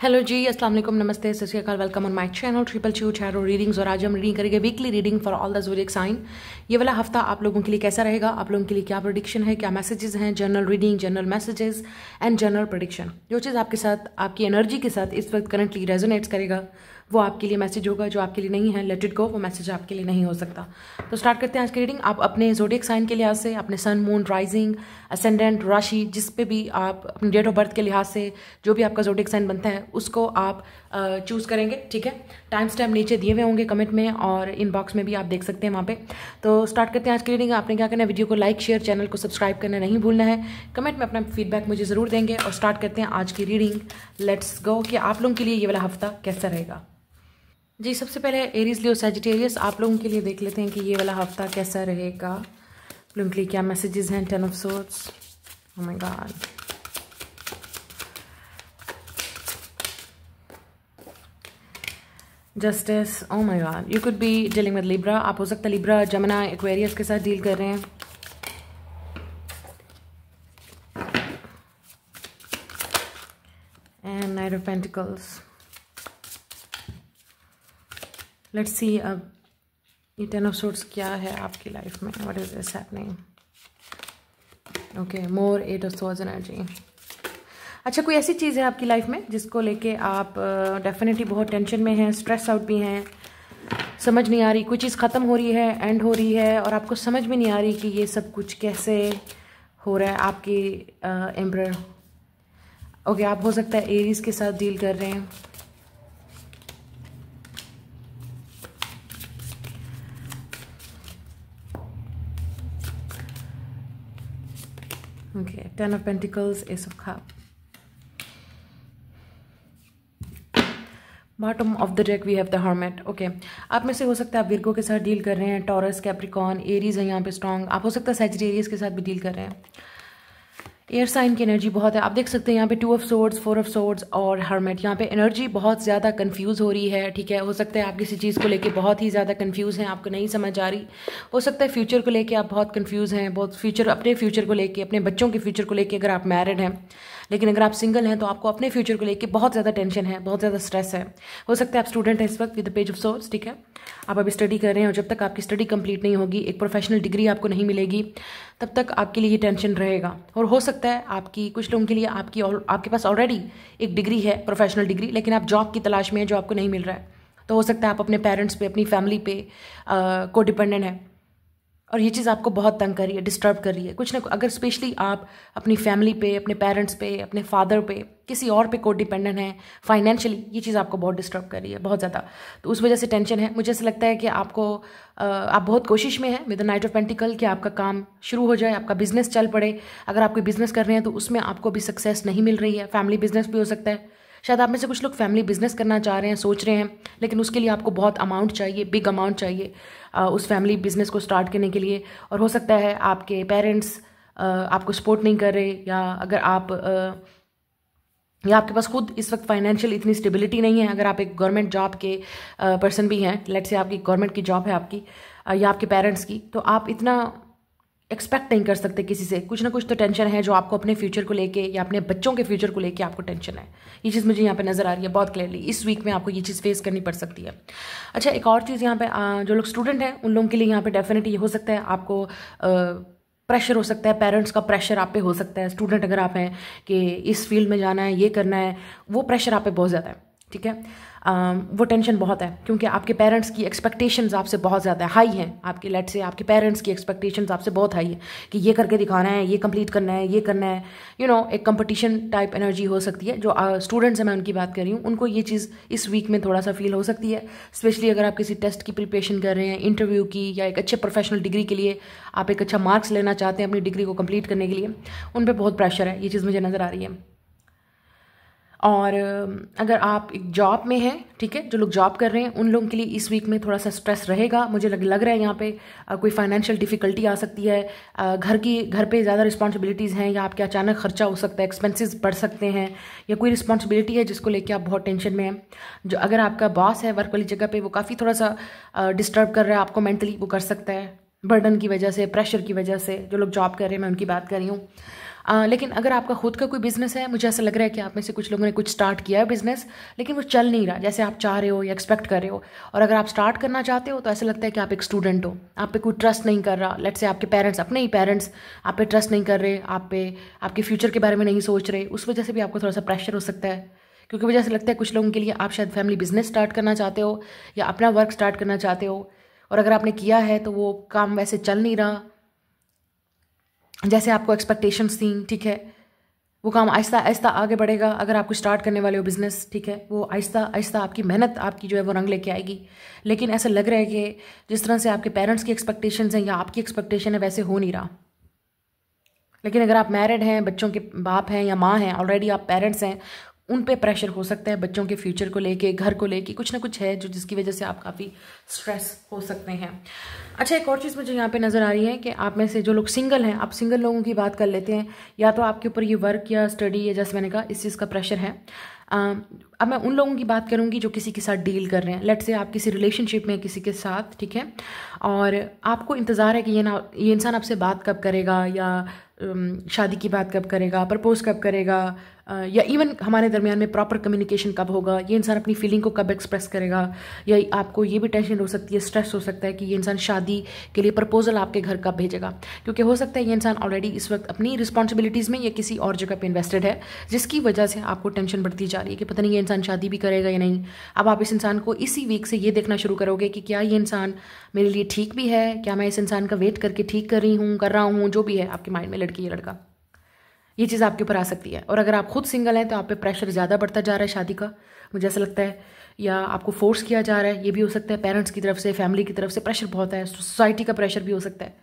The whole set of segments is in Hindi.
हेलो जी, अस्सलाम वालेकुम, नमस्ते, सत welcome on my channel triple चू चैरो रीडिंग्स और आज हम रीडिंग करेंगे weekly reading for all the zodiac sign ये वाला हफ़्ता आप लोगों के लिए कैसा रहेगा? आप लोगों के लिए क्या प्रोडिक्शन है? क्या मैसेजेस हैं? General reading general messages and general prediction जो चीज़ आपके साथ, आपकी एनर्जी के साथ इस वक्त करंटली रेजोनेट्स करेगा वो आपके लिए मैसेज होगा, जो आपके लिए नहीं है लेट इट गो वो मैसेज आपके लिए नहीं हो सकता। तो स्टार्ट करते हैं आज की रीडिंग आप अपने जोडिक साइन के लिहाज से, अपने सन मून राइजिंग असेंडेंट राशि जिस पे भी आप अपने डेट ऑफ़ बर्थ के लिहाज से, जो भी आपका जोडिक साइन बनता है, उसको आप चूज़ करेंगे, ठीक है? टाइम स्टैम्प नीचे दिए हुए होंगे कमेंट में और इन बॉक्स में भी आप देख सकते हैं वहाँ पे। तो स्टार्ट करते हैं आज की रीडिंग आपने क्या करना है? वीडियो को लाइक शेयर चैनल को सब्सक्राइब करना नहीं भूलना है। कमेंट में अपना फीडबैक मुझे ज़रूर देंगे और स्टार्ट करते हैं आज की रीडिंग लेट्स गो कि आप लोगों के लिए ये वाला हफ़्ता कैसा रहेगा? जी, सबसे पहले एरीज लियो सेजिटेरियस आप लोगों के लिए देख लेते हैं कि ये वाला हफ़्ता कैसा रहेगा। लोगों के लिए क्या मैसेजेस हैं? Ten of swords oh my god justice oh my god you could be dealing with Libra आप हो सकता है लिब्रा जमुना एक्वेरियस के साथ डील कर रहे हैं। And knight of pentacles let's see अब ये टेन ऑफ़ सोर्ट्स क्या है आपकी लाइफ में? What is this happening okay more eight of swords energy अच्छा कोई ऐसी चीज़ है आपकी लाइफ में जिसको लेके आप डेफिनेटली uh, बहुत टेंशन में हैं स्ट्रेस आउट भी हैं समझ नहीं आ रही कोई चीज़ ख़त्म हो रही है एंड हो रही है और आपको समझ में नहीं आ रही कि ये सब कुछ कैसे हो रहा है आपकी एम्ब्रर uh, ओके okay, आप हो सकता है एरीज के साथ डील कर रहे हैं। Ten of Pentacles, Ace of Cup. Bottom of the deck we have the hermit okay आप में से हो सकता है आप विरगो के साथ डील कर रहे हैं टॉरस कैप्रिकॉन एरीज है यहाँ पे स्ट्रॉन्ग आप हो सकता है सेजिटेरियस के साथ भी डील कर रहे हैं। एयर साइन की एनर्जी बहुत है। आप देख सकते हैं यहाँ पे two of swords four of swords और हर्मेट यहाँ पे एनर्जी बहुत ज़्यादा कंफ्यूज हो रही है, ठीक है? हो सकता है आप किसी चीज़ को लेके बहुत ही ज़्यादा कंफ्यूज हैं, आपको नहीं समझ आ रही। हो सकता है फ्यूचर को लेके आप बहुत कंफ्यूज हैं, बहुत फ्यूचर अपने फ्यूचर को लेके, अपने बच्चों के फ्यूचर को लेकर अगर आप मैरिड हैं लेकिन अगर आप सिंगल हैं तो आपको अपने फ्यूचर को लेकर बहुत ज़्यादा टेंशन है, बहुत ज़्यादा स्ट्रेस है। हो सकता है आप स्टूडेंट हैं इस वक्त विद पेज ऑफ़ सोर्स, ठीक है? आप अभी स्टडी कर रहे हैं और जब तक आपकी स्टडी कंप्लीट नहीं होगी, एक प्रोफेशनल डिग्री आपको नहीं मिलेगी, तब तक आपके लिए ये टेंशन रहेगा। और हो सकता है आपकी, कुछ लोगों के लिए आपकी आपके पास ऑलरेडी एक डिग्री है, प्रोफेशनल डिग्री, लेकिन आप जॉब की तलाश में है जो आपको नहीं मिल रहा है। तो हो सकता है आप अपने पेरेंट्स पे, अपनी फैमिली पे को डिपेंडेंट है। और ये चीज़ आपको बहुत तंग कर रही है डिस्टर्ब कर रही है। कुछ ना अगर स्पेशली आप अपनी फैमिली पे, अपने पेरेंट्स पे, अपने फादर पे, किसी और पे को डिपेंडेंट है फाइनेंशियली ये चीज़ आपको बहुत डिस्टर्ब कर रही है, बहुत ज़्यादा। तो उस वजह से टेंशन है। मुझे ऐसा लगता है कि आपको आप बहुत कोशिश में है विद नाइट ऑफ़ पेंटिकल कि आपका काम शुरू हो जाए, आपका बिज़नेस चल पड़े। अगर आप कोई बिज़नेस कर रहे हैं तो उसमें आपको अभी सक्सेस नहीं मिल रही है। फैमिली बिज़नेस भी हो सकता है। शायद आप में से कुछ लोग फैमिली बिज़नेस करना चाह रहे हैं, सोच रहे हैं, लेकिन उसके लिए आपको बहुत अमाउंट चाहिए बिग अमाउंट चाहिए उस फैमिली बिज़नेस को स्टार्ट करने के लिए। और हो सकता है आपके पेरेंट्स आपको सपोर्ट नहीं कर रहे, या अगर आप या आपके पास खुद इस वक्त फाइनेंशियल इतनी स्टेबिलिटी नहीं है, अगर आप एक गवर्नमेंट जॉब के पर्सन भी हैं लेट से आपकी गवर्नमेंट की जॉब है आपकी या आपके पेरेंट्स की तो आप इतना एक्सपेक्ट नहीं कर सकते किसी से। कुछ ना कुछ तो टेंशन है जो आपको अपने फ्यूचर को लेके या अपने बच्चों के फ्यूचर को लेके आपको टेंशन है। ये चीज़ मुझे यहाँ पे नज़र आ रही है बहुत क्लियरली इस वीक में आपको ये चीज़ फेस करनी पड़ सकती है। अच्छा एक और चीज़ यहाँ पे जो लोग स्टूडेंट हैं, उन लोगों के लिए यहाँ पे डेफिनेटली हो सकता है आपको प्रेशर हो सकता है पेरेंट्स का प्रेशर आप पे हो सकता है। स्टूडेंट अगर आप हैं कि इस फ़ील्ड में जाना है, ये करना है, वो प्रेशर आप पे बहुत ज़्यादा है। ठीक है? वो टेंशन बहुत है क्योंकि आपके पेरेंट्स की एक्सपेक्टेशंस आपसे बहुत ज़्यादा हाई हैं। आपके लेट से आपके पेरेंट्स की एक्सपेक्टेशंस आपसे बहुत हाई है कि ये करके दिखाना है ये कंप्लीट करना है ये करना है। यू you नो know, एक कंपटीशन टाइप एनर्जी हो सकती है जो स्टूडेंट्स हैं मैं उनकी बात कर रही हूँ उनको ये चीज़ इस वीक में थोड़ा सा फील हो सकती है। स्पेशली अगर आप किसी टेस्ट की प्रिपरेशन कर रहे हैं इंटरव्यू की या एक अच्छे प्रोफेशनल डिग्री के लिए आप एक अच्छा मार्क्स लेना चाहते हैं अपनी डिग्री को कंप्लीट करने के लिए उन पर बहुत प्रेशर है ये चीज़ मुझे नज़र आ रही है। और अगर आप एक जॉब में हैं, ठीक है, जो लोग जॉब कर रहे हैं, उन लोगों के लिए इस वीक में थोड़ा सा स्ट्रेस रहेगा। मुझे लग लग रहा है यहाँ पे कोई फाइनेंशियल डिफ़िकल्टी आ सकती है। घर की, घर पे ज़्यादा रिस्पॉन्सिबिलिटीज़ हैं या आपके अचानक खर्चा हो सकता है एक्सपेंसेस बढ़ सकते हैं, या कोई रिस्पॉन्सिबिलिटी है जिसको लेके आप बहुत टेंशन में हैं। जो, अगर आपका बॉस है वर्क वाली जगह पर वो काफ़ी थोड़ा सा डिस्टर्ब कर रहा है आपको मेंटली वो कर सकता है। बर्डन की वजह से प्रेशर की वजह से, जो लोग जॉब कर रहे हैं, मैं उनकी बात कर रही हूँ। आ, लेकिन अगर आपका खुद का कोई बिज़नेस है मुझे ऐसा लग रहा है कि आप में से कुछ लोगों ने कुछ स्टार्ट किया है बिज़नेस लेकिन वो चल नहीं रहा जैसे आप चाह रहे हो या एक्सपेक्ट कर रहे हो। और अगर आप स्टार्ट करना चाहते हो तो ऐसा लगता है कि आप एक स्टूडेंट हो। आप पे कोई ट्रस्ट नहीं कर रहा। लेट से आपके पेरेंट्स अपने ही पेरेंट्स आप पे ट्रस्ट नहीं कर रहे आप पे आपके फ्यूचर के बारे में नहीं सोच रहे। उस वजह से भी आपको थोड़ा सा प्रेशर हो सकता है। क्योंकि वजह से लगता है कुछ लोगों के लिए आप शायद फैमिली बिज़नेस स्टार्ट करना चाहते हो या अपना वर्क स्टार्ट करना चाहते हो। और अगर आपने किया है तो वो काम वैसे चल नहीं रहा। जैसे आपको एक्सपेक्टेशंस थी, ठीक है? वो काम आहिस्ता आहिस्ता आगे बढ़ेगा। अगर आपको स्टार्ट करने वाले हो बिज़नेस ठीक है? वो आहिस्ता आहिस्ता आपकी मेहनत आपकी जो है वो रंग लेके आएगी। लेकिन ऐसा लग रहा है कि जिस तरह से आपके पेरेंट्स की एक्सपेक्टेशंस हैं या आपकी एक्सपेक्टेशन है, वैसे हो नहीं रहा। लेकिन अगर आप मैरिड हैं, बच्चों के बाप हैं या माँ हैं ऑलरेडी आप पेरेंट्स हैं उन पे प्रेशर हो सकता है, बच्चों के फ्यूचर को लेके, घर को लेके, कुछ ना कुछ है जो जिसकी वजह से आप काफ़ी स्ट्रेस हो सकते हैं। अच्छा एक और चीज़ मुझे यहाँ पे नज़र आ रही है कि आप में से जो लोग सिंगल हैं, आप सिंगल लोगों की बात कर लेते हैं, या तो आपके ऊपर ये वर्क या स्टडी या जैसे मैंने कहा, इस चीज़ का प्रेशर है। अब मैं उन लोगों की बात करूँगी जो किसी के साथ डील कर रहे हैं। लेट से आप किसी रिलेशनशिप में किसी के साथ, ठीक है? और आपको इंतज़ार है कि ये ना, ये इंसान आपसे बात कब करेगा या शादी की बात कब करेगा प्रपोज कब करेगा या इवन हमारे दरमियान में प्रॉपर कम्युनिकेशन कब होगा, ये इंसान अपनी फीलिंग को कब एक्सप्रेस करेगा, या आपको ये भी टेंशन हो सकती है स्ट्रेस हो सकता है कि ये इंसान शादी के लिए प्रपोजल आपके घर कब भेजेगा। क्योंकि हो सकता है ये इंसान ऑलरेडी इस वक्त अपनी रिस्पॉन्सिबिलिटीज़ में या किसी और जगह पर इन्वेस्टेड है, जिसकी वजह से आपको टेंशन बढ़ती जा रही है कि पता नहीं ये इंसान शादी भी करेगा या नहीं। अब आप इस इंसान को इसी वीक से ये देखना शुरू करोगे कि क्या ये इंसान मेरे लिए ठीक भी है, क्या मैं इस इंसान का वेट करके ठीक कर रही हूँ, कर रहा हूँ, जो भी है, आपके माइंड में लड़की या लड़का। ये चीज़ आपके ऊपर आ सकती है। और अगर आप खुद सिंगल हैं तो आप पे प्रेशर ज़्यादा बढ़ता जा रहा है शादी का। मुझे ऐसा लगता है या आपको फोर्स किया जा रहा है ये भी हो सकता है पेरेंट्स की तरफ़ से फैमिली की तरफ़ से प्रेशर बहुत है सोसाइटी का प्रेशर भी हो सकता है।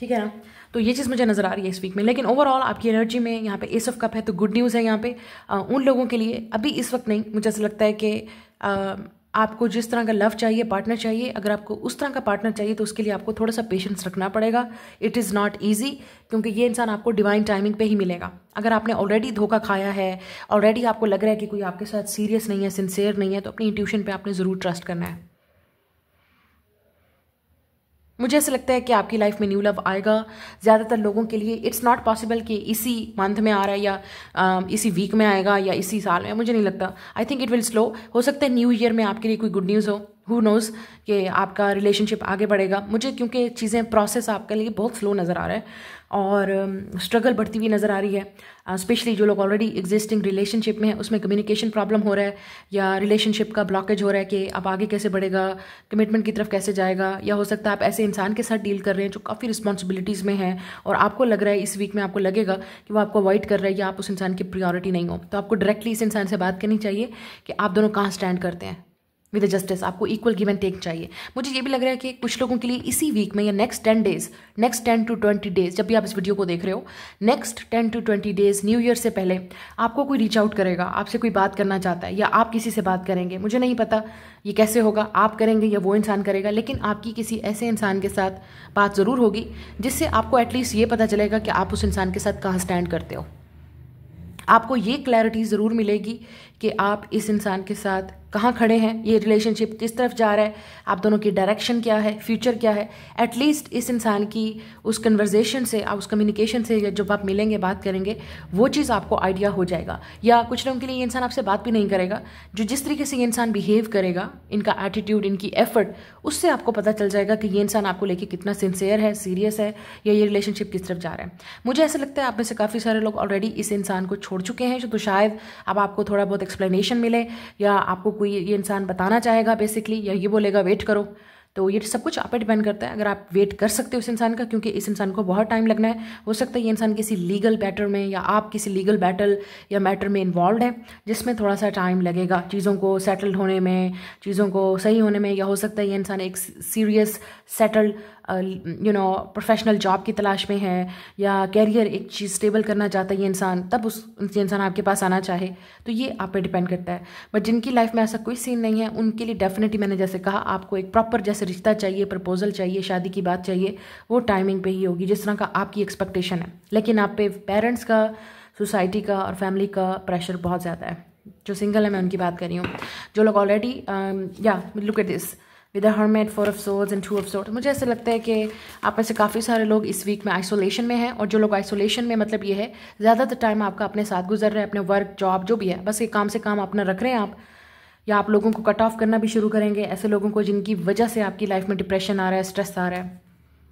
ठीक है ना? तो ये चीज़ मुझे नज़र आ रही है इस वीक में। लेकिन ओवरऑल आपकी एनर्जी में यहाँ पे एस ऑफ़ कप है तो गुड न्यूज़ है यहाँ पे आ, उन लोगों के लिए। अभी इस वक्त नहीं मुझे ऐसा लगता है कि आपको जिस तरह का लव चाहिए पार्टनर चाहिए, अगर आपको उस तरह का पार्टनर चाहिए तो उसके लिए आपको थोड़ा सा पेशेंस रखना पड़ेगा। इट इज़ नॉट ईजी क्योंकि ये इंसान आपको डिवाइन टाइमिंग पे ही मिलेगा। अगर आपने ऑलरेडी धोखा खाया है ऑलरेडी आपको लग रहा है कि कोई आपके साथ सीरियस नहीं है सिंसेयर नहीं है तो अपनी इंट्यूशन पर आपने ज़रूर ट्रस्ट करना है। मुझे ऐसा लगता है कि आपकी लाइफ में न्यू लव आएगा। ज़्यादातर लोगों के लिए इट्स नॉट पॉसिबल कि इसी मंथ में आ रहा है या आ, इसी वीक में आएगा या इसी साल में मुझे नहीं लगता। I think it will slow हो सकता है न्यू ईयर में आपके लिए कोई गुड न्यूज़ हो। हु नोज़ कि आपका रिलेशनशिप आगे बढ़ेगा। मुझे क्योंकि चीज़ें प्रोसेस आपके लिए बहुत स्लो नज़र आ रहा है। और स्ट्रगल um, बढ़ती हुई नज़र आ रही है। स्पेशली uh, जो लोग ऑलरेडी एग्जिस्टिंग रिलेशनशिप में हैं उसमें कम्युनिकेशन प्रॉब्लम हो रहा है या रिलेशनशिप का ब्लॉकेज हो रहा है कि आप आगे कैसे बढ़ेगा कमिटमेंट की तरफ़ कैसे जाएगा या हो सकता है आप ऐसे इंसान के साथ डील कर रहे हैं जो काफ़ी रिस्पॉन्सिबिलिटीज़ में है और आपको लग रहा है इस वीक में आपको लगेगा कि वो आपको अवॉइड कर रहा है या आप उस इंसान की प्रियोरिटी नहीं हो। तो आपको डायरेक्टली इस इंसान से बात करनी चाहिए कि आप दोनों कहाँ स्टैंड करते हैं। विद जस्टिस आपको इक्वल गिव एंड टेक चाहिए। मुझे ये भी लग रहा है कि कुछ लोगों के लिए इसी वीक में या next ten days next ten to twenty days जब भी आप इस वीडियो को देख रहे हो next ten to twenty days new year से पहले आपको कोई रीच आउट करेगा, आपसे कोई बात करना चाहता है या आप किसी से बात करेंगे, मुझे नहीं पता ये कैसे होगा, आप करेंगे या वो इंसान करेगा, लेकिन आपकी किसी ऐसे इंसान के साथ बात ज़रूर होगी, जिससे आपको एटलीस्ट ये पता चलेगा कि आप उस इंसान के साथ कहाँ स्टैंड करते हो। आपको ये क्लैरिटी ज़रूर मिलेगी कि आप इस इंसान के साथ कहाँ खड़े हैं, ये रिलेशनशिप किस तरफ़ जा रहा है, आप दोनों की डायरेक्शन क्या है फ्यूचर क्या है? एटलीस्ट इस इंसान की, उस कन्वर्जेशन से, आप उस कम्युनिकेशन से या जब आप मिलेंगे, बात करेंगे, वो चीज़ आपको आइडिया हो जाएगा। या कुछ लोगों के लिए ये इंसान आपसे बात भी नहीं करेगा, जो जिस तरीके से ये इंसान बिहेव करेगा, इनका एटीट्यूड इनकी एफर्ट उससे आपको पता चल जाएगा कि ये इंसान आपको लेके कितना सिंसियर है सीरियस है, या ये रिलेशनशिप किस तरफ़ जा रहा है। मुझे ऐसा लगता है आप में से काफ़ी सारे लोग ऑलरेडी इस इंसान को छोड़ चुके हैं तो शायद अब आपको थोड़ा बहुत एक्सप्लेनेशन मिले, या आपको कोई ये इंसान बताना चाहेगा बेसिकली या ये बोलेगा वेट करो. तो ये सब कुछ आप पर डिपेंड करता है। अगर आप वेट कर सकते हो उस इंसान का, क्योंकि इस इंसान को बहुत टाइम लगना है। हो सकता है ये इंसान किसी लीगल बैटर में, या आप किसी लीगल बैटल या मैटर में इन्वॉल्व है, जिसमें थोड़ा सा टाइम लगेगा चीज़ों को सेटल्ड होने में, चीज़ों को सही होने में, या हो सकता है ये इंसान एक serious settled you know professional job की तलाश में है या कैरियर एक चीज़ स्टेबल करना चाहता है ये इंसान, तब उस इंसान आपके पास आना चाहे तो ये आप पे डिपेंड करता है। बट जिनकी लाइफ में ऐसा कोई सीन नहीं है, उनके लिए डेफिनेटली मैंने जैसे कहा, आपको एक प्रॉपर जैसे रिश्ता चाहिए प्रपोजल चाहिए, शादी की बात चाहिए, वो टाइमिंग पे ही होगी, जिस तरह का आपकी एक्सपेक्टेशन है। लेकिन आप पे पेरेंट्स का सोसाइटी का और फैमिली का प्रेशर बहुत ज़्यादा है। जो सिंगल है, मैं उनकी बात कर रही हूँ। जो लोग ऑलरेडी या look at this with a hermit four of swords and two of swords मुझे ऐसा लगता है कि आप में से काफ़ी सारे लोग इस वीक में आइसोलेशन में हैं और जो लोग आइसोलेशन में मतलब ये है, ज़्यादातर टाइम आपका अपने साथ गुजर रहे हैं, अपने वर्क जॉब जो भी है, बस ये काम से काम अपना रख रहे हैं आप, या आप लोगों को कट ऑफ़ करना भी शुरू करेंगे, ऐसे लोगों को जिनकी वजह से आपकी लाइफ में डिप्रेशन आ रहा है स्ट्रेस आ रहा है,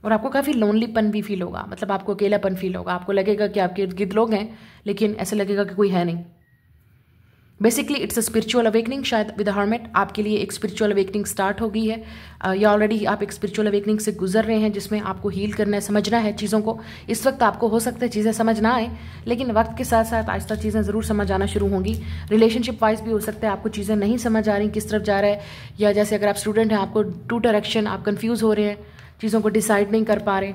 और आपको काफ़ी लोनलीपन भी फील होगा मतलब आपको अकेलापन फील होगा, आपको लगेगा कि आपके गिर्द लोग हैं, लेकिन ऐसे लगेगा कि कोई है नहीं। Basically it's a spiritual awakening शायद विद हर्मेट आपके लिए एक स्पिरिचुअल अवेकनिंग स्टार्ट हो गई है। Uh, या ऑलरेडी आप एक स्पिरिचुअल अवेकनिंग से गुजर रहे हैं जिसमें आपको हील करना है समझना है चीज़ों को। इस वक्त आपको हो सकता है चीज़ें समझ ना आए लेकिन वक्त के साथ साथ आहिस्ता चीज़ें ज़रूर समझ आना शुरू होंगी। रिलेशनशिप वाइज भी हो सकता है आपको चीज़ें नहीं समझ आ रही किस तरफ़ जा रहा है। या जैसे अगर आप स्टूडेंट हैं आपको टू डायरेक्शन आप कन्फ्यूज़ हो रहे हैं चीज़ों को डिसाइड नहीं कर पा रहे।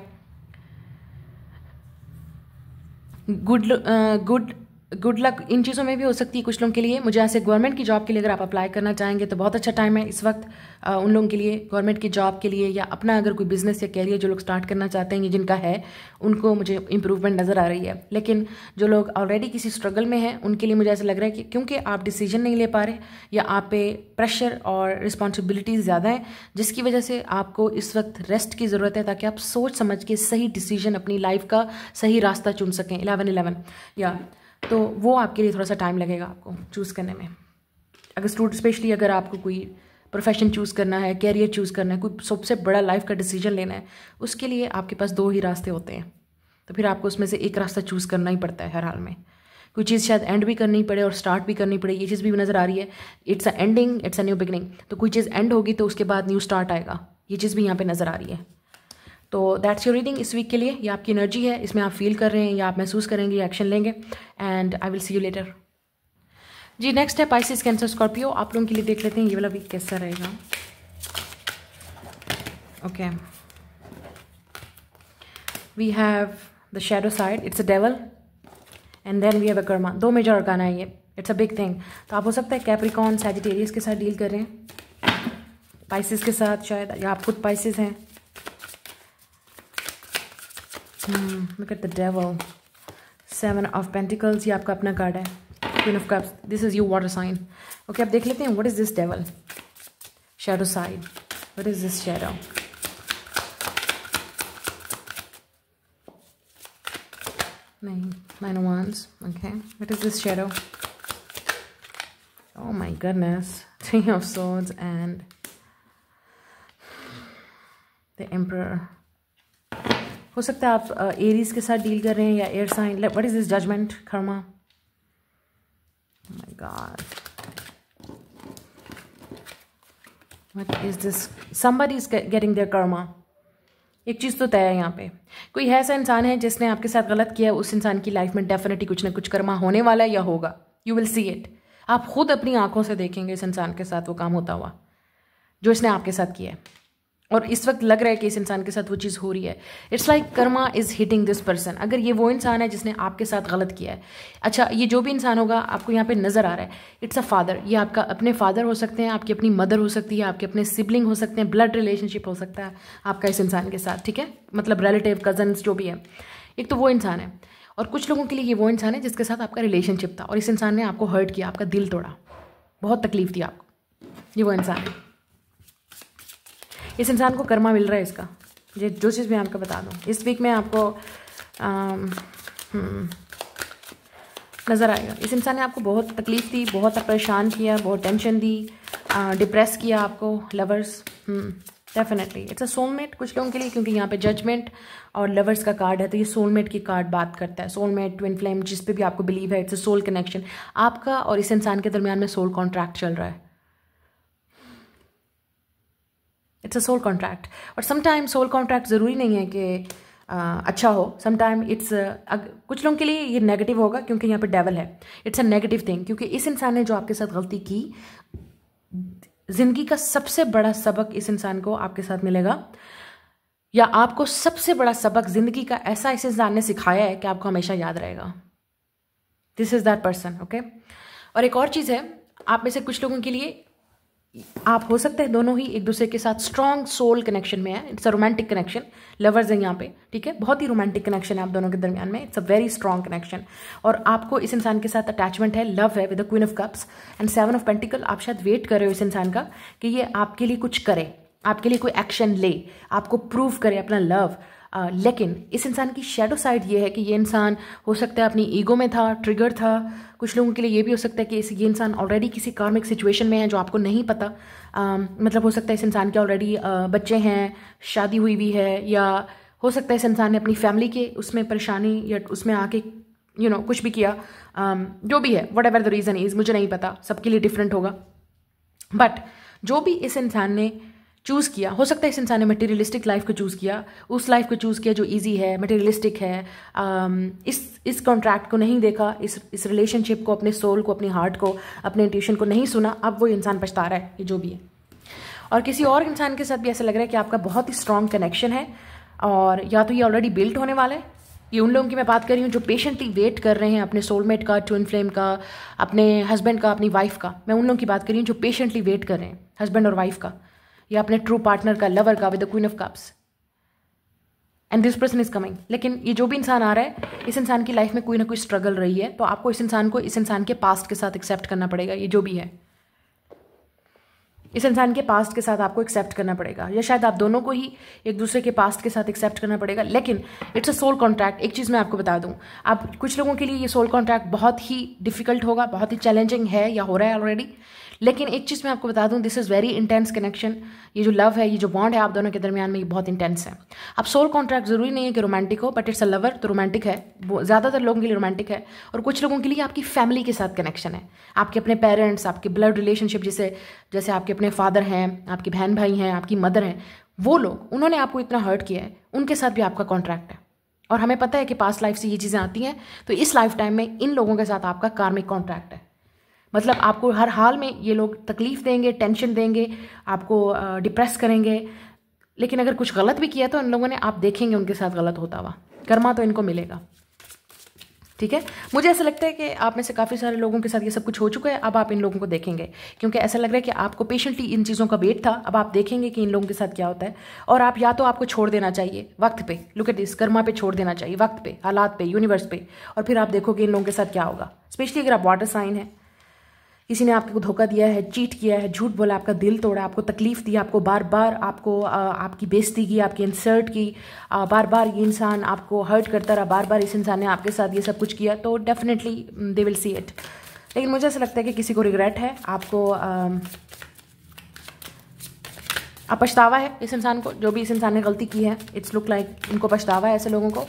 गुड गुड गुड लक इन चीज़ों में भी हो सकती है कुछ लोगों के लिए। मुझे ऐसे गवर्नमेंट की जॉब के लिए अगर आप अप्लाई करना चाहेंगे तो बहुत अच्छा टाइम है इस वक्त आ, उन लोगों के लिए गवर्नमेंट की जॉब के लिए या अपना अगर कोई बिज़नेस या कैरियर जो लोग स्टार्ट करना चाहते हैं जिनका है उनको मुझे इंप्रूवमेंट नज़र आ रही है। लेकिन जो लोग ऑलरेडी किसी स्ट्रगल में हैं उनके लिए मुझे ऐसा लग रहा है कि क्योंकि आप डिसीज़न नहीं ले पा रहे या आप पे प्रेशर और रिस्पॉन्सिबिलिटीज़ ज़्यादा हैं जिसकी वजह से आपको इस वक्त रेस्ट की ज़रूरत है ताकि आप सोच समझ के सही डिसीज़न अपनी लाइफ का सही रास्ता चुन सकें। इलेवन इलेवन या तो वो आपके लिए थोड़ा सा टाइम लगेगा आपको चूज़ करने में। अगर स्टूडेंट स्पेशली अगर आपको कोई प्रोफेशन चूज़ करना है कैरियर चूज़ करना है, कोई सबसे बड़ा लाइफ का डिसीज़न लेना है, उसके लिए आपके पास दो ही रास्ते होते हैं। तो फिर आपको उसमें से एक रास्ता चूज़ करना ही पड़ता है हर हाल में। कोई चीज़ शायद एंड भी करनी पड़े और स्टार्ट भी करनी पड़े, ये चीज़ भी नज़र आ रही है। It's a ending it's a new beginning तो कोई चीज़ एंड होगी तो उसके बाद न्यू स्टार्ट आएगा। ये चीज़ भी यहाँ पे नज़र आ रही है। तो दैट्स योर रीडिंग इस वीक के लिए। ये आपकी एनर्जी है, इसमें आप फील कर रहे हैं, या आप महसूस करेंगे एक्शन लेंगे। And I will see you later ji next है पाइसिस कैंसर स्कॉर्पियो आप लोगों के लिए देख लेते हैं ये वाला वीक कैसा रहेगा। Okay we have the shadow side it's a devil and then we have a karma दो मेजर ऑर्गाना है ये. इट्स अ बिग थिंग तो आप हो सकता है कैप्रिकॉन सैजिटेरियस के साथ डील कर। रहे हैं पाइसिस के साथ शायद, या आप खुद पाइसिस हैं। look at the devil. Seven of Pentacles. ये आपका अपना कार्ड है Queen of Cups. This is you water sign. Okay, अब देख लेते हैं What is this devil? Shadow side. What is this shadow? Nine, nine of wands. Okay. What is this shadow? Oh my goodness. Three of swords and the emperor. हो सकता है आप एरीज के साथ डील कर रहे हैं या air sign what is this judgement karma my god what is this somebody is getting their karma एक चीज़ तो तय है यहाँ पे। कोई ऐसा इंसान है जिसने आपके साथ गलत किया, उस इंसान की लाइफ में डेफिनेटली कुछ ना कुछ कर्मा होने वाला है या होगा। यू विल सी इट आप खुद अपनी आँखों से देखेंगे इस इंसान के साथ वो काम होता हुआ, जो इसने आपके साथ किया है। और इस वक्त लग रहा है कि इस इंसान के साथ वो चीज़ हो रही है। It's like karma is hitting this person अगर ये वो इंसान है जिसने आपके साथ गलत किया है। अच्छा ये जो भी इंसान होगा, आपको यहाँ पे नज़र आ रहा है। इट्स अ फादर ये आपका अपने फादर हो सकते हैं, आपकी अपनी मदर हो सकती है, आपके अपने सिबलिंग हो सकते हैं ब्लड रिलेशनशिप हो सकता है आपका इस इंसान के साथ, ठीक है? मतलब रिलेटिव कजन्स जो भी है। एक तो वो इंसान है। और कुछ लोगों के लिए ये वो इंसान है जिसके साथ आपका रिलेशनशिप था और इस इंसान ने आपको हर्ट किया, आपका दिल तोड़ा। बहुत तकलीफ़ थी आपको। ये वो इंसान है। इस इंसान को कर्मा मिल रहा है इसका। ये जो चीज़ मैं आपको बता दूँ। इस वीक में आपको हम्म, नज़र आएगा। इस इंसान ने आपको बहुत तकलीफ़ दी बहुत परेशान किया बहुत टेंशन दी डिप्रेस किया आपको lovers definitely it's a soulmate कुछ लोगों के लिए क्योंकि यहाँ पे जजमेंट और लवर्स का कार्ड है तो ये सोलमेट की कार्ड बात करता है। सोलमेट ट्विन फ्लेम जिस पे भी आपको बिलीव है इट्स अ सोल कनेक्शन आपका और इस इंसान के दरमियान में सोल कॉन्ट्रैक्ट चल रहा है। इट्स अ सोल कॉन्ट्रैक्ट और समटाइम सोल कॉन्ट्रैक्ट ज़रूरी नहीं है कि uh, अच्छा हो. समटाइम इट्स कुछ लोगों के लिए ये नेगेटिव होगा क्योंकि यहाँ पे डेवल है. इट्स अ नेगेटिव थिंग क्योंकि इस इंसान ने जो आपके साथ गलती की ज़िंदगी का सबसे बड़ा सबक इस इंसान को आपके साथ मिलेगा. या आपको सबसे बड़ा सबक ज़िंदगी का ऐसा इस इंसान ने सिखाया है कि आपको हमेशा याद रहेगा. This is that person okay और एक और चीज़ है आप में से कुछ लोगों के लिए आप हो सकते हैं दोनों ही एक दूसरे के साथ स्ट्रॉन्ग सोल कनेक्शन में है। It's a romantic connection lovers हैं यहाँ पे, ठीक है? बहुत ही रोमांटिक कनेक्शन है आप दोनों के दरमियान में। It's a very strong connection और आपको इस इंसान के साथ अटैचमेंट है लव है with the queen of cups and seven of pentacles आप शायद वेट कर रहे हो इस इंसान का कि ये आपके लिए कुछ करे, आपके लिए कोई एक्शन ले, आपको प्रूव करे अपना लव आ, लेकिन इस इंसान की शेडो साइड ये है कि ये इंसान हो सकता है अपनी ईगो में था ट्रिगर था। कुछ लोगों के लिए ये भी हो सकता है कि इस ये इंसान ऑलरेडी किसी कार्मिक सिचुएशन में है जो आपको नहीं पता। आ, मतलब हो सकता है इस इंसान के ऑलरेडी बच्चे हैं शादी हुई हुई है या हो सकता है इस इंसान ने अपनी फैमिली के उसमें परेशानी या उसमें आके यू you नो know, कुछ भी किया। um, जो भी है whatever the reason is मुझे नहीं पता सबके लिए डिफरेंट होगा। बट जो भी इस इंसान ने चूज़ किया। हो सकता है इस इंसान ने मटेरियलिस्टिक लाइफ को चूज़ किया। उस लाइफ को चूज़ किया जो इजी है मटेरियलिस्टिक है। Um, इस इस कॉन्ट्रैक्ट को नहीं देखा इस इस रिलेशनशिप को अपने सोल को अपने हार्ट को अपने इंट्यूशन को नहीं सुना अब वो इंसान पछता रहा है ये जो भी है। और किसी और इंसान के साथ भी ऐसा लग रहा है कि आपका बहुत ही स्ट्रॉन्ग कनेक्शन है और या तो ये ऑलरेडी बिल्ट होने वाला है। ये उन लोगों की मैं बात कर रही हूँ जो पेशेंटली वेट कर रहे हैं अपने सोलमेट का ट्विन फ्लेम का अपने हस्बैंड का अपनी वाइफ का। मैं उन लोगों की बात कर रही हूँ जो पेशेंटली वेट कर रहे हैं हस्बैंड और वाइफ का। या अपने ट्रू पार्टनर का लवर का with the queen of cups and this person is coming लेकिन ये जो भी इंसान आ रहा है, इस इंसान की लाइफ में कोई ना कोई स्ट्रगल रही है तो आपको इस इंसान को, इस इंसान के पास्ट के साथ एक्सेप्ट करना पड़ेगा, ये जो भी है। इस इंसान के पास्ट के साथ आपको एक्सेप्ट करना पड़ेगा, या शायद आप दोनों को ही एक दूसरे के पास्ट के साथ एक्सेप्ट करना पड़ेगा, लेकिन इट्स अ सोल कॉन्ट्रैक्ट एक चीज़ मैं आपको बता दूँ, आप कुछ लोगों के लिए ये सोल कॉन्ट्रैक्ट बहुत ही डिफ़िकल्ट होगा, बहुत ही चैलेंजिंग है, या हो रहा है ऑलरेडी लेकिन एक चीज़ मैं आपको बता दूँ this is very intense connection ये जो लव है, ये जो बॉन्ड है आप दोनों के दरमियान में, ये बहुत इंटेंस है। अब सोल कॉन्ट्रैक्ट ज़रूरी नहीं है कि रोमांटिक हो बट इट्स अ लवर तो रोमांटिक है। ज़्यादातर लोगों के लिए रोमांटिक है। और कुछ लोगों के लिए आपकी फैमिली के साथ कनेक्शन है। आपके अपने पेरेंट्स आपके ब्लड रिलेशनशिप जैसे जैसे आपके अपने फादर हैं, आपके बहन भाई हैं, आपकी मदर हैं, वो लोग, उन्होंने आपको इतना हर्ट किया है, उनके साथ भी आपका कॉन्ट्रैक्ट है। और हमें पता है कि पास्ट लाइफ से ये चीज़ें आती हैं तो इस लाइफ टाइम में इन लोगों के साथ आपका कार्मिक कॉन्ट्रैक्ट है। मतलब आपको हर हाल में ये लोग तकलीफ़ देंगे टेंशन देंगे, आपको डिप्रेस करेंगे। लेकिन अगर कुछ गलत भी किया तो इन लोगों ने, आप देखेंगे उनके साथ गलत होता हुआ। कर्मा तो इनको मिलेगा। ठीक है? मुझे ऐसा लगता है कि आप में से काफ़ी सारे लोगों के साथ ये सब कुछ हो चुका है, अब आप इन लोगों को देखेंगे। क्योंकि ऐसा लग रहा है कि आपको पेशेंटली इन चीज़ों का वेट था, अब आप देखेंगे कि इन लोगों के साथ क्या होता है। और आप या तो आपको छोड़ देना चाहिए, वक्त पे। लुक एट दिस कर्मा पे छोड़ देना चाहिए, वक्त पे, हालात पे यूनिवर्स पे। और फिर आप देखोगे इन लोगों के साथ क्या होगा। स्पेशली अगर आप वाटर साइन है। किसी ने आपको धोखा दिया है चीट किया है झूठ बोला आपका दिल तोड़ा आपको तकलीफ़ दी आपको बार बार आपको आ, आपकी बेइज्जती की आपकी इंसर्ट की आ, बार बार ये इंसान आपको हर्ट करता रहा बार बार इस इंसान ने आपके साथ ये सब कुछ किया तो definitely they will see it लेकिन मुझे ऐसा लगता है कि किसी को रिग्रेट है आपको अब पछतावा है इस इंसान को जो भी इस इंसान ने गलती की है इट्स लुक लाइक इनको पछतावा है ऐसे लोगों को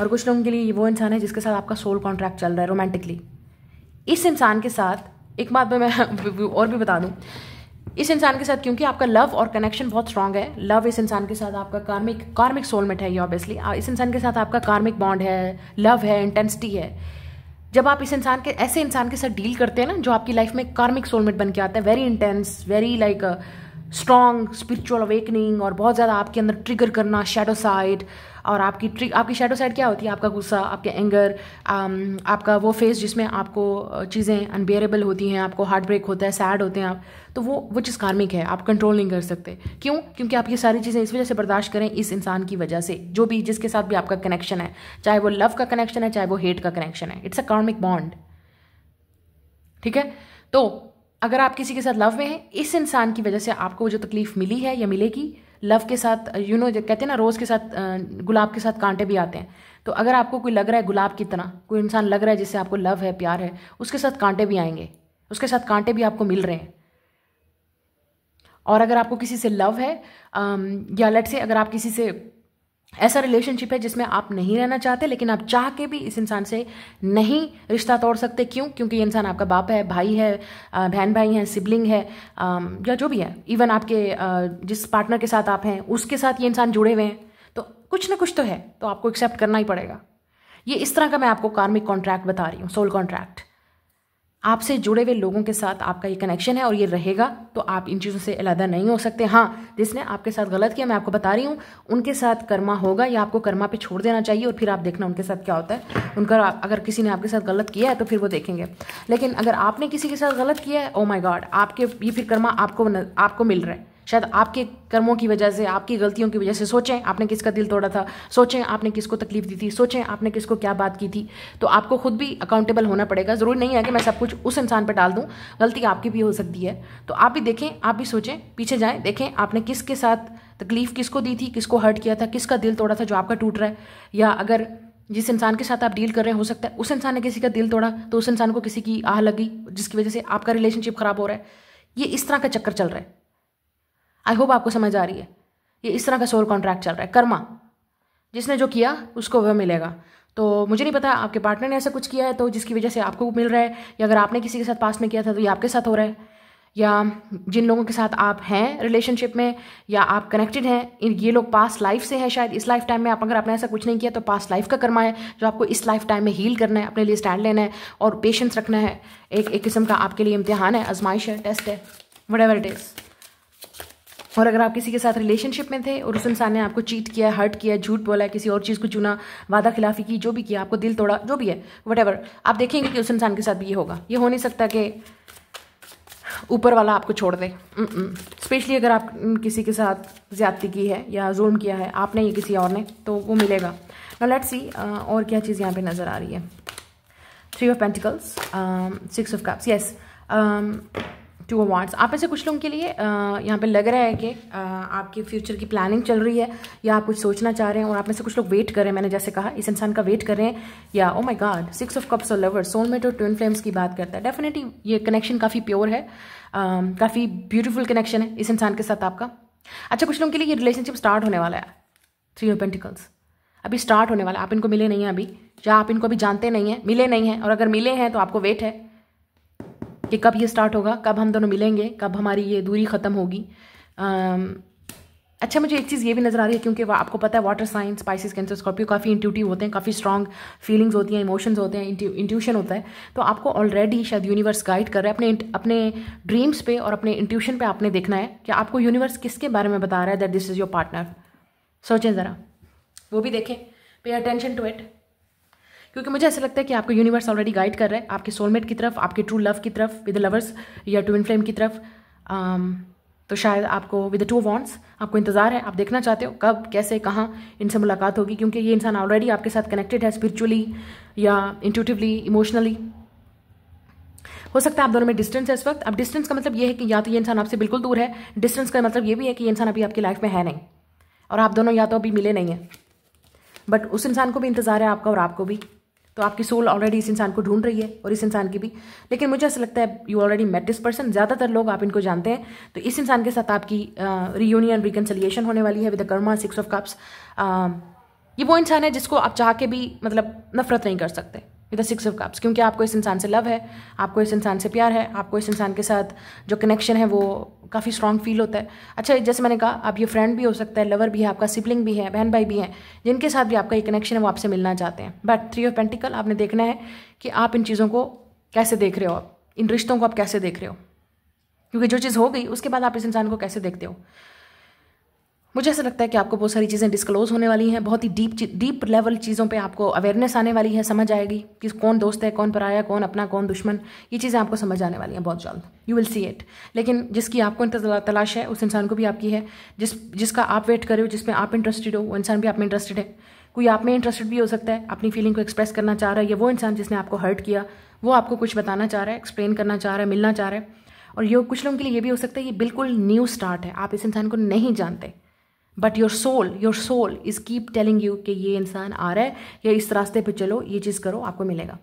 और कुछ लोगों के लिए वो इंसान है जिसके साथ आपका सोल कॉन्ट्रैक्ट चल रहा है रोमांटिकली इस इंसान के साथ एक बात मैं और भी बता दूँ। इस इंसान के साथ क्योंकि आपका लव और कनेक्शन बहुत स्ट्रांग है लव इस इंसान के साथ आपका कार्मिक कार्मिक सोलमेट है ये ऑब्वियसली इस इंसान के साथ आपका कार्मिक बॉन्ड है लव है इंटेंसिटी है। जब आप इस इंसान के ऐसे इंसान के साथ डील करते हैं ना, जो आपकी लाइफ में कार्मिक सोलमेट बन के आता है very intense very like strong spiritual awakening और बहुत ज़्यादा आपके अंदर ट्रिगर करना शेडो साइड और आपकी ट्रिक आपकी शेडो साइड क्या होती है? आपका गुस्सा, आपके एंगर आपका वो फेस जिसमें आपको चीज़ें अनबेरेबल होती हैं, आपको हार्ट ब्रेक होता है सैड होते हैं आप तो वो वो चीज़ कार्मिक है, आप कंट्रोल नहीं कर सकते। क्यों? क्योंकि आप ये सारी चीज़ें इस वजह से बर्दाश्त करें इस इंसान की वजह से, जो भी, जिसके साथ भी आपका कनेक्शन है, चाहे वो लव का कनेक्शन है, चाहे वो हेट का कनेक्शन है इट्स अ कार्मिक बॉन्ड ठीक है? तो अगर आप किसी के साथ लव में हैं, इस इंसान की वजह से आपको जो तकलीफ़ मिली है या मिलेगी लव के साथ यू नो कहते हैं ना रोज़ के साथ गुलाब के साथ कांटे भी आते हैं। तो अगर आपको कोई लग रहा है गुलाब की तरह, कोई इंसान लग रहा है जिससे आपको लव है, प्यार है, उसके साथ कांटे भी आएँगे। उसके साथ कांटे भी आपको मिल रहे हैं। और अगर आपको किसी से लव है या लेट से अगर आप किसी से ऐसा रिलेशनशिप है जिसमें आप नहीं रहना चाहते, लेकिन आप चाह के भी इस इंसान से नहीं रिश्ता तोड़ सकते। क्यों? क्योंकि ये इंसान आपका बाप है, भाई है बहन भाई है सिबलिंग है या जो भी है। इवन आपके जिस पार्टनर के साथ आप हैं, उसके साथ ये इंसान जुड़े हुए हैं। तो कुछ ना कुछ तो है तो आपको एक्सेप्ट करना ही पड़ेगा। ये इस तरह का मैं आपको कार्मिक कॉन्ट्रैक्ट बता रही हूँ सोल कॉन्ट्रैक्ट आपसे जुड़े हुए लोगों के साथ आपका ये कनेक्शन है और ये रहेगा तो आप इन चीज़ों से अलहदा नहीं हो सकते। हाँ जिसने आपके साथ गलत किया, मैं आपको बता रही हूँ, उनके साथ कर्मा होगा या आपको कर्मा पे छोड़ देना चाहिए और फिर आप देखना उनके साथ क्या होता है। उनका अगर किसी ने आपके साथ गलत किया है तो फिर वो देखेंगे। लेकिन अगर आपने किसी के साथ गलत किया है ओ माई गॉड आपके, ये फिर कर्मा आपको आपको मिल रहा है। शायद आपके कर्मों की वजह से, आपकी गलतियों की वजह से सोचें, आपने किसका दिल तोड़ा था? सोचें, आपने किसको तकलीफ़ दी थी? सोचें, आपने किसको क्या बात की थी? तो आपको खुद भी अकाउंटेबल होना पड़ेगा। ज़रूरी नहीं है कि मैं सब कुछ उस इंसान पर डाल दूँ। गलती आपकी भी हो सकती है। तो आप भी देखें, आप भी सोचें, पीछे जाएँ, देखें आपने किसके साथ तकलीफ़ किसको दी थी, किसको हर्ट किया था, किसका दिल तोड़ा था जो आपका टूट रहा है? या अगर जिस इंसान के साथ आप डील कर रहे हैं, हो सकता है उस इंसान ने किसी का दिल तोड़ा तो उस इंसान को किसी की आह लगी, जिसकी वजह से आपका रिलेशनशिप खराब हो रहा है। ये इस तरह का चक्कर चल रहा है। आई होप आपको समझ आ रही है। ये इस तरह का सोल कॉन्ट्रैक्ट चल रहा है। कर्मा, जिसने जो किया, उसको वह मिलेगा। तो मुझे नहीं पता आपके पार्टनर ने ऐसा कुछ किया है तो जिसकी वजह से आपको मिल रहा है, या अगर आपने किसी के साथ पास में किया था तो ये आपके साथ हो रहा है। या जिन लोगों के साथ आप हैं रिलेशनशिप में, या आप कनेक्टेड हैं, इन, ये लोग पास लाइफ से हैं शायद। इस लाइफ टाइम में आप, अगर आपने ऐसा कुछ नहीं किया तो पास लाइफ का कर्मा है, जो आपको इस लाइफ टाइम में हील करना है, अपने लिए स्टैंड लेना है, और पेशेंस रखना है। एक एक किस्म का आपके लिए इम्तिहान है, आजमाइश है टेस्ट है वट एवर इट इज़ और अगर आप किसी के साथ रिलेशनशिप में थे और उस इंसान ने आपको चीट किया हर्ट किया, झूठ बोला, किसी और चीज़ को चुना, वादा खिलाफी की, जो भी किया, आपको दिल तोड़ा, जो भी है वट आप देखेंगे कि उस इंसान के साथ भी ये होगा। ये हो नहीं सकता कि ऊपर वाला आपको छोड़ दे। स्पेशली अगर आप किसी के साथ ज़्यादती की है या जुल्म किया है, आपने या किसी और ने तो वो मिलेगा। ना लेट्स सी और क्या चीज़ यहाँ पे नज़र आ रही है? Three of pentacles six of cups yes two awards आप ऐसे कुछ लोगों के लिए यहाँ पे लग रहा है कि आपके फ्यूचर की प्लानिंग चल रही है, या आप कुछ सोचना चाह रहे हैं और आप में से कुछ लोग वेट कर रहे हैं, मैंने जैसे कहा, इस इंसान का वेट कर रहे हैं, या ओ my god six of cups और लवर सोलमेट और ट्विन फ्लेम्स की बात करता है। डेफिनेटली ये कनेक्शन काफ़ी प्योर है काफ़ी ब्यूटीफुल कनेक्शन है इस इंसान के साथ आपका। अच्छा कुछ लोगों के लिए ये रिलेशनशिप स्टार्ट होने वाला है थ्री ऑफ़ पेंटिकल्स अभी स्टार्ट होने वाला है, आप इनको मिले नहीं हैं अभी, या आप इनको अभी जानते नहीं हैं, मिले नहीं हैं, और अगर मिले हैं तो आपको वेट है। कि कब ये स्टार्ट होगा, कब हम दोनों मिलेंगे, कब हमारी ये दूरी ख़त्म होगी। अच्छा मुझे एक चीज़ ये भी नज़र आ रही है, क्योंकि आपको पता है water signs Pisces Cancer Scorpio काफ़ी इंट्यूटिव होते हैं, काफ़ी स्ट्रॉन्ग फीलिंग्स होती हैं इमोशंस होते हैं इंट्यूशन होता है। तो आपको ऑलरेडी शायद यूनिवर्स गाइड कर रहा है, अपने अपने ड्रीम्स पे और अपने इंट्यूशन पे आपने देखना है कि आपको यूनिवर्स किसके बारे में बता रहा है that this is your partner सोचें ज़रा, वो भी देखें पे अटेंशन टू इट क्योंकि मुझे ऐसा लगता है कि आपको यूनिवर्स ऑलरेडी गाइड कर रहा है आपके सोलमेट की तरफ़ आपके ट्रू लव की तरफ़ विद लवर्स या ट्विन फ्लेम की तरफ़ um, तो शायद आपको विद टू वॉन्ट्स आपको इंतज़ार है आप देखना चाहते हो कब कैसे कहाँ इनसे मुलाकात होगी क्योंकि ये इंसान ऑलरेडी आपके साथ कनेक्टेड है स्पिरिचुअली या इंटूटिवली इमोशनली हो सकता है आप दोनों में डिस्टेंस है इस वक्त। अब डिस्टेंस का मतलब ये है कि या तो ये इंसान आपसे बिल्कुल दूर है डिस्टेंस का मतलब ये भी है कि ये इंसान अभी आपकी लाइफ में है नहीं और आप दोनों या तो अभी मिले नहीं हैं। बट उस इंसान को भी इंतज़ार है आपका और आपको भी। तो आपकी सोल ऑलरेडी इस इंसान को ढूंढ रही है और इस इंसान की भी। लेकिन मुझे ऐसा लगता है you already met this person ज़्यादातर लोग आप इनको जानते हैं। तो इस इंसान के साथ आपकी रीयूनियन रिकन्सलिएशन होने वाली है with karma six of cups ये वो इंसान है जिसको आप चाह के भी मतलब नफरत नहीं कर सकते। With the six of cups क्योंकि आपको इस इंसान से लव है, आपको इस इंसान से प्यार है, आपको इस इंसान के साथ जो कनेक्शन है वो काफ़ी स्ट्रॉन्ग फील होता है। अच्छा जैसे मैंने कहा, आप ये फ्रेंड भी हो सकता है लवर भी है, आपका सिबलिंग भी है, बहन भाई भी हैं, जिनके साथ भी आपका ये कनेक्शन है, वो आपसे मिलना चाहते हैं। बट थ्री ऑफ़ पेंटिकल आपने देखना है कि आप इन चीज़ों को कैसे देख रहे हो आप, इन रिश्तों को आप कैसे देख रहे हो। क्योंकि जो चीज़ हो गई, उसके बाद आप इस इंसान को कैसे देखते हो? मुझे ऐसा लगता है कि आपको बहुत सारी चीज़ें डिस्क्लोज होने वाली हैं, बहुत ही डीप डीप लेवल चीज़ों पे आपको अवेयरनेस आने वाली है, समझ आएगी कि कौन दोस्त है, कौन पराया, कौन अपना, कौन दुश्मन। ये चीज़ें आपको समझ आने वाली हैं बहुत जल्द। यू विल सी इट लेकिन जिसकी आपको तलाश है, उस इंसान को भी आपकी है। जिस, जिसका आप वेट कर रहे हो जिसमें आप इंटरेस्टेड हो, वो इंसान भी आप में इंटरेस्टेड है। कोई आप में इंटरेस्टेड भी हो सकता है, अपनी फीलिंग को एक्सप्रेस करना चाह रहा है, या वो इंसान जिसने आपको हर्ट किया, वो आपको कुछ बताना चाह रहा है एक्सप्लेन करना चाह रहा है, मिलना चाह रहा है। और ये, कुछ लोगों के लिए ये भी हो सकता है, ये बिल्कुल न्यू स्टार्ट है। आप इस इंसान को नहीं जानते। But your soul your soul is keep telling you कि ये इंसान आ रहा है, या इस रास्ते पे चलो, ये चीज़ करो, आपको मिलेगा।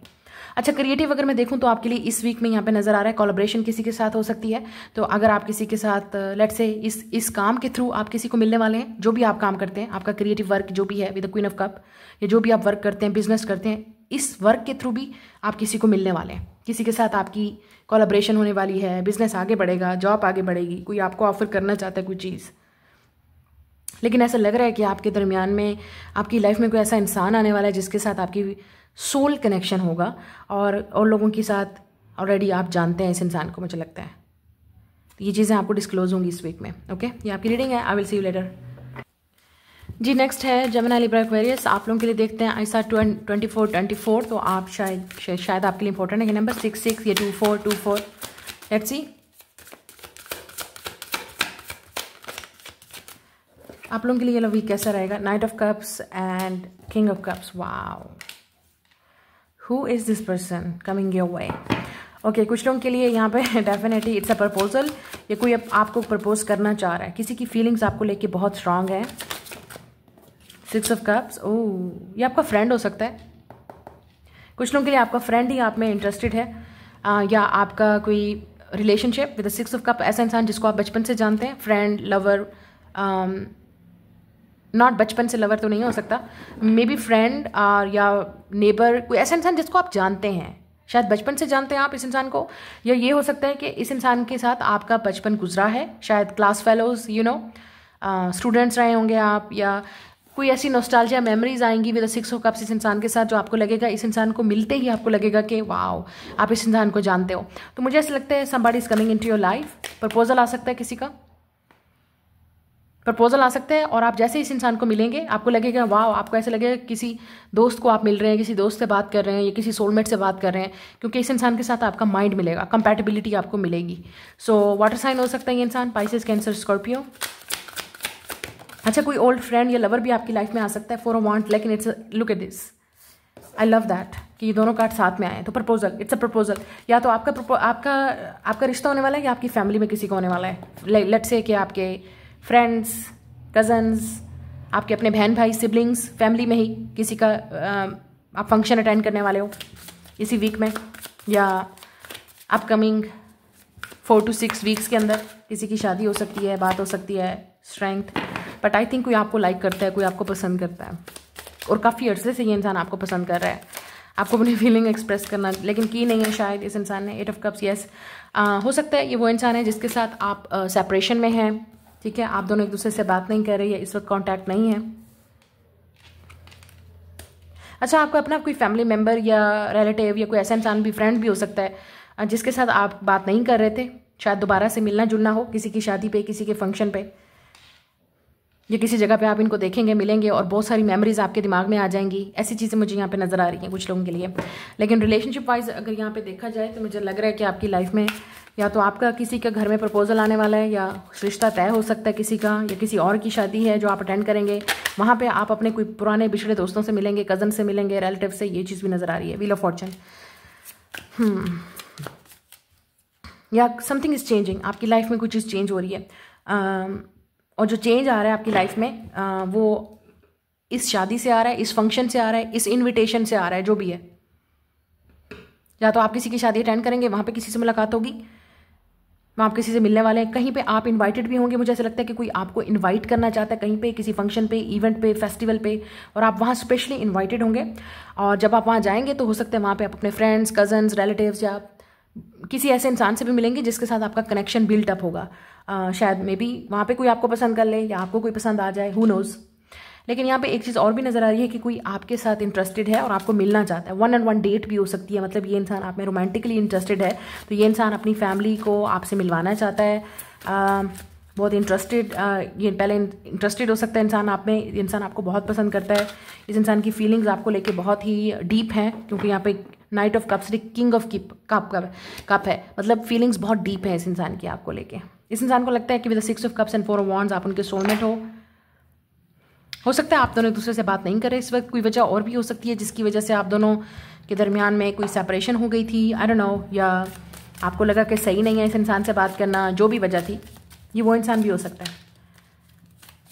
अच्छा क्रिएटिव अगर मैं देखूँ तो आपके लिए इस वीक में यहाँ पे नज़र आ रहा है कोलाब्रेशन किसी के साथ हो सकती है। तो अगर आप किसी के साथ लेट से इस इस काम के थ्रू आप किसी को मिलने वाले हैं, जो भी आप काम करते हैं, आपका क्रिएटिव वर्क जो भी है with the queen of cup या जो भी आप वर्क करते हैं बिज़नेस करते हैं, इस वर्क के थ्रू भी आप किसी को मिलने वाले हैं। किसी के साथ आपकी कोलाब्रेशन होने वाली है बिज़नेस आगे बढ़ेगा जॉब आगे बढ़ेगी, कोई आपको ऑफ़र करना चाहता है कोई चीज़। लेकिन ऐसा लग रहा है कि आपके दरमियान में, आपकी लाइफ में कोई ऐसा इंसान आने वाला है जिसके साथ आपकी सोल कनेक्शन होगा और और लोगों के साथ ऑलरेडी आप जानते हैं इस इंसान को, मुझे लगता है। तो ये चीज़ें आपको डिस्क्लोज होंगी इस वीक में ओके ये आपकी रीडिंग है I will see you later ji next है जमना लिब्रा एक्वेरियस आप लोगों के लिए देखते हैं, ऐसा ट्वेंटी फोर ट्वेंटी फोर तो आप शायद शायद आपके लिए इंपॉर्टेंट है कि नंबर सिक्स सिक्स या two four two four let's see आप लोगों के लिए ये वीक कैसा रहेगा? Knight of cups and king of cups wow who is this person coming your way okay कुछ लोगों के लिए यहाँ पे डेफिनेटली इट्स अ प्रपोजल ये कोई आपको प्रपोज करना चाह रहा है। किसी की फीलिंग्स आपको लेके बहुत स्ट्रांग है। सिक्स ऑफ़ कप्स ओ ये आपका फ्रेंड हो सकता है। कुछ लोगों के लिए आपका फ्रेंड ही आप में इंटरेस्टेड है। आ, या आपका कोई relationship with six of cup ऐसा इंसान जिसको आप बचपन से जानते हैं फ्रेंड लवर नॉट बचपन से लवर तो नहीं हो सकता। मे बी फ्रेंड या नेबर कोई ऐसा इंसान जिसको आप जानते हैं। शायद बचपन से जानते हैं आप इस इंसान को। या ये हो सकता है कि इस इंसान के साथ आपका बचपन गुजरा है। शायद class fellows you know students रहे होंगे आप, या कोई ऐसी नोस्टालजिया मेमोरीज आएँगी विद सिक्स ऑफ़ कप्स इस इंसान के साथ जो आपको लगेगा, इस इंसान को मिलते ही आपको लगेगा कि वाओ आप इस इंसान को जानते हो। तो मुझे ऐसा लगता है somebody is coming in to your life proposal आ सकता है किसी का। प्रपोजल आ सकता है और आप जैसे इस इंसान को मिलेंगे, आपको लगेगा वाह आपको ऐसे लगेगा किसी दोस्त को आप मिल रहे हैं, किसी दोस्त से बात कर रहे हैं या किसी सोलमेट से बात कर रहे हैं, क्योंकि इस इंसान के साथ आपका माइंड मिलेगा कंपेटेबिलिटी आपको मिलेगी. सो वाटर साइन हो सकता है ये इंसान पाइसिस कैंसर स्कॉर्पियो अच्छा कोई ओल्ड फ्रेंड या लवर भी आपकी लाइफ में आ सकता है फॉर अ वांट लेकिन it's look at this I love that कि ये दोनों कार्ड साथ में आए तो प्रपोजल इट्स अ प्रपोजल या तो आपका आपका आपका रिश्ता होने वाला है या आपकी फैमिली में किसी को होने वाला है. लेट से कि आपके फ्रेंड्स कज़न्स आपके अपने बहन भाई सिबलिंग्स फैमिली में ही किसी का आप फ़ंक्शन अटेंड करने वाले हो इसी वीक में या upcoming four to six weeks के अंदर किसी की शादी हो सकती है बात हो सकती है स्ट्रेंथ बट आई थिंक कोई आपको लाइक करता है कोई आपको पसंद करता है। और काफ़ी अर्से से ये इंसान आपको पसंद कर रहा है। आपको अपनी फीलिंग एक्सप्रेस करना लेकिन की नहीं है शायद इस इंसान ने एट ऑफ़ कप्स यस हो सकता है ये वो इंसान है जिसके साथ आप सेपरेशन uh, में हैं। ठीक है? आप दोनों एक दूसरे से बात नहीं कर रहे, या इस वक्त कांटेक्ट नहीं है। अच्छा आपका अपना कोई फैमिली मेंबर या रिलेटिव या कोई ऐसा इंसान भी फ्रेंड भी हो सकता है, जिसके साथ आप बात नहीं कर रहे थे? शायद दोबारा से मिलना जुलना हो, किसी की शादी पे, किसी के फ़ंक्शन पे। या किसी जगह पे आप इनको देखेंगे, मिलेंगे और बहुत सारी मेमोरीज आपके दिमाग में आ जाएँगी। ऐसी चीज़ें मुझे यहाँ पे नज़र आ रही हैं कुछ लोगों के लिए। लेकिन रिलेशनशिप वाइज अगर यहाँ पे देखा जाए तो मुझे लग रहा है कि आपकी लाइफ में या तो आपका किसी का घर में प्रपोजल आने वाला है, या रिश्ता तय हो सकता है किसी का, या किसी और की शादी है जो आप अटेंड करेंगे। वहाँ पर आप अपने कोई पुराने बिछड़े दोस्तों से मिलेंगे कज़न से मिलेंगे रिलेटिव से ये चीज़ भी नज़र आ रही है। व्हील ऑफ़ फॉर्चून या समथिंग इज़ चेंजिंग आपकी लाइफ में कुछ चीज़ चेंज हो रही है। और जो चेंज आ रहा है आपकी लाइफ में आ, वो इस शादी से आ रहा है इस फ़ंक्शन से आ रहा है इस इनविटेशन से आ रहा है जो भी है। या तो आप किसी की शादी अटेंड करेंगे वहाँ पे किसी से मुलाकात होगी वहाँ आप किसी से मिलने वाले हैं कहीं पे आप इनवाइटेड भी होंगे मुझे ऐसा लगता है कि कोई आपको इनवाइट करना चाहता है कहीं पे किसी फ़ंक्शन पे इवेंट पे फेस्टिवल पे और आप वहाँ स्पेशली इनवाइटेड होंगे और जब आप वहाँ जाएँगे तो हो सकता है वहाँ पे आप अपने फ्रेंड्स कजन्स रिलेटिव्स या किसी ऐसे इंसान से भी मिलेंगे जिसके साथ आपका कनेक्शन बिल्टअप होगा। शायद मे बी वहाँ पे कोई आपको पसंद कर ले या आपको कोई पसंद आ जाए हु नोज़ लेकिन यहाँ पे एक चीज़ और भी नज़र आ रही है कि कोई आपके साथ इंटरेस्टेड है और आपको मिलना चाहता है। वन एंड वन डेट भी हो सकती है मतलब ये इंसान आप में रोमांटिकली इंटरेस्टेड है तो ये इंसान अपनी फैमिली को आपसे मिलवाना चाहता है। आ, बहुत इंटरेस्टेड ये पहले इंटरेस्टेड हो सकता है इंसान आप में इंसान आपको बहुत पसंद करता है। इस इंसान की फीलिंग्स आपको लेके बहुत ही डीप हैं क्योंकि यहाँ पे knight of cups king of cup cup है। मतलब फीलिंग्स बहुत डीप है इस इंसान की आपको लेके। इस इंसान को लगता है कि with six of cups and four wands आप उनके सोलमेट हो। हो सकता है आप दोनों एक दूसरे से बात नहीं करें। इस वक्त कोई वजह और भी हो सकती है जिसकी वजह से आप दोनों के दरमियान में कोई सेपरेशन हो गई थी। आई डोंट नो या आपको लगा कि सही नहीं है इस इंसान से बात करना, जो भी वजह थी। ये वो इंसान भी हो सकता है।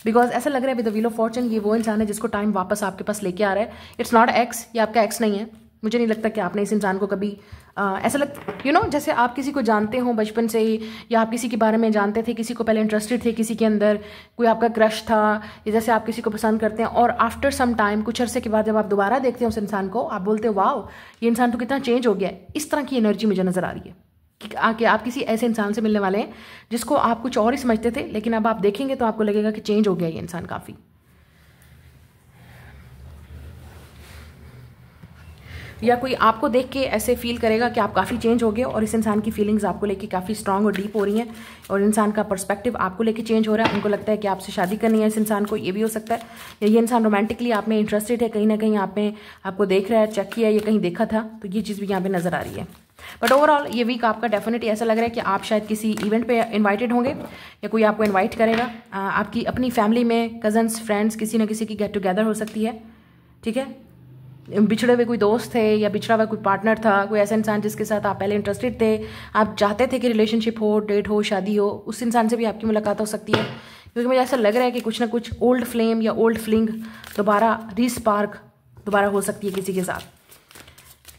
बिकॉज़ ऐसा लग रहा है with the wheel of fortune ये वो इंसान है जिसको टाइम वापस आपके पास लेके आ रहा है। इट्स नॉट एक्स ये आपका एक्स नहीं है। मुझे नहीं लगता कि आपने इस इंसान को कभी आ, ऐसा लग यू नो जैसे आप किसी को जानते हो बचपन से ही या आप किसी के बारे में जानते थे किसी को पहले इंटरेस्टेड थे किसी के अंदर कोई आपका क्रश था या जैसे आप किसी को पसंद करते हैं और आफ्टर सम टाइम कुछ अरसे के बाद जब आप दोबारा देखते हैं उस इंसान को आप बोलते हो वाओ ये इंसान तो कितना चेंज हो गया है। इस तरह की एनर्जी मुझे नज़र आ रही है कि आके आप किसी ऐसे इंसान से मिलने वाले हैं जिसको आप कुछ और ही समझते थे लेकिन अब आप देखेंगे तो आपको लगेगा कि चेंज हो गया ये इंसान काफ़ी। या कोई आपको देख के ऐसे फील करेगा कि आप काफ़ी चेंज हो गए और इस इंसान की फीलिंग्स आपको लेके काफ़ी स्ट्रांग और डीप हो रही हैं और इंसान का पर्सपेक्टिव आपको लेके चेंज हो रहा है। उनको लगता है कि आपसे शादी करनी है इस इंसान को, ये भी हो सकता है। या ये इंसान रोमांटिकली आप में इंटरेस्टेड है, कहीं ना कहीं आप में आपको देख रहा है चेक किया या कहीं देखा था तो ये चीज़ भी यहाँ पर नज़र आ रही है। बट ओवरऑल ये वीक आपका डेफिनेटली ऐसा लग रहा है कि आप शायद किसी इवेंट पे इनवाइटेड होंगे या कोई आपको इनवाइट करेगा। आपकी अपनी फैमिली में कजन्स फ्रेंड्स किसी न किसी की गेट टुगेदर हो सकती है, ठीक है? बिछड़े हुए कोई दोस्त थे या बिछड़ा हुआ कोई पार्टनर था कोई ऐसा इंसान जिसके साथ आप पहले इंटरेस्टेड थे आप चाहते थे कि रिलेशनशिप हो डेट हो शादी हो उस इंसान से भी आपकी मुलाकात हो सकती है। क्योंकि मुझे ऐसा लग रहा है कि कुछ ना कुछ ओल्ड फ्लेम या ओल्ड फ्लिंग दोबारा रीस्पार्क दोबारा हो सकती है किसी के साथ।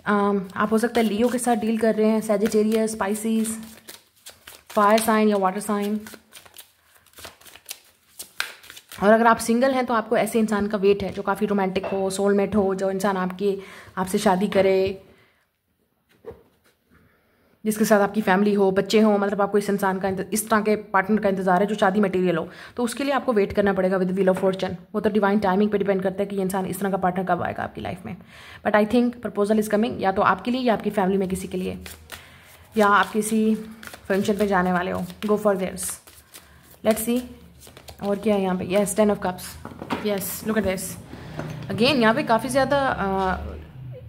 Um, आप हो सकता है लियो के साथ डील कर रहे हैं सेजिटेरियस स्पाइसिस फायर साइन या वाटर साइन और अगर आप सिंगल हैं तो आपको ऐसे इंसान का वेट है, जो काफ़ी रोमांटिक हो, सोलमेट हो, जो इंसान आपकी, आपसे शादी करे, जिसके साथ आपकी फैमिली हो, बच्चे हो मतलब आपको इस इंसान का इस तरह के पार्टनर का इंतज़ार है, जो शादी मटेरियल हो। तो उसके लिए आपको वेट करना पड़ेगा विद व्हील ऑफ़ फॉर्चन वो तो डिवाइन टाइमिंग पे डिपेंड करता है कि ये इंसान इस तरह का पार्टनर कब आएगा आपकी लाइफ में। But I think proposal is coming या तो आपके लिए, या आपकी फैमिली में किसी के लिए। या आप किसी फ़ंक्शन पर जाने वाले हो। Go for theirs let's see और क्या है यहाँ पे? Yes ten of cups yes look at this again यहाँ पे काफ़ी ज़्यादा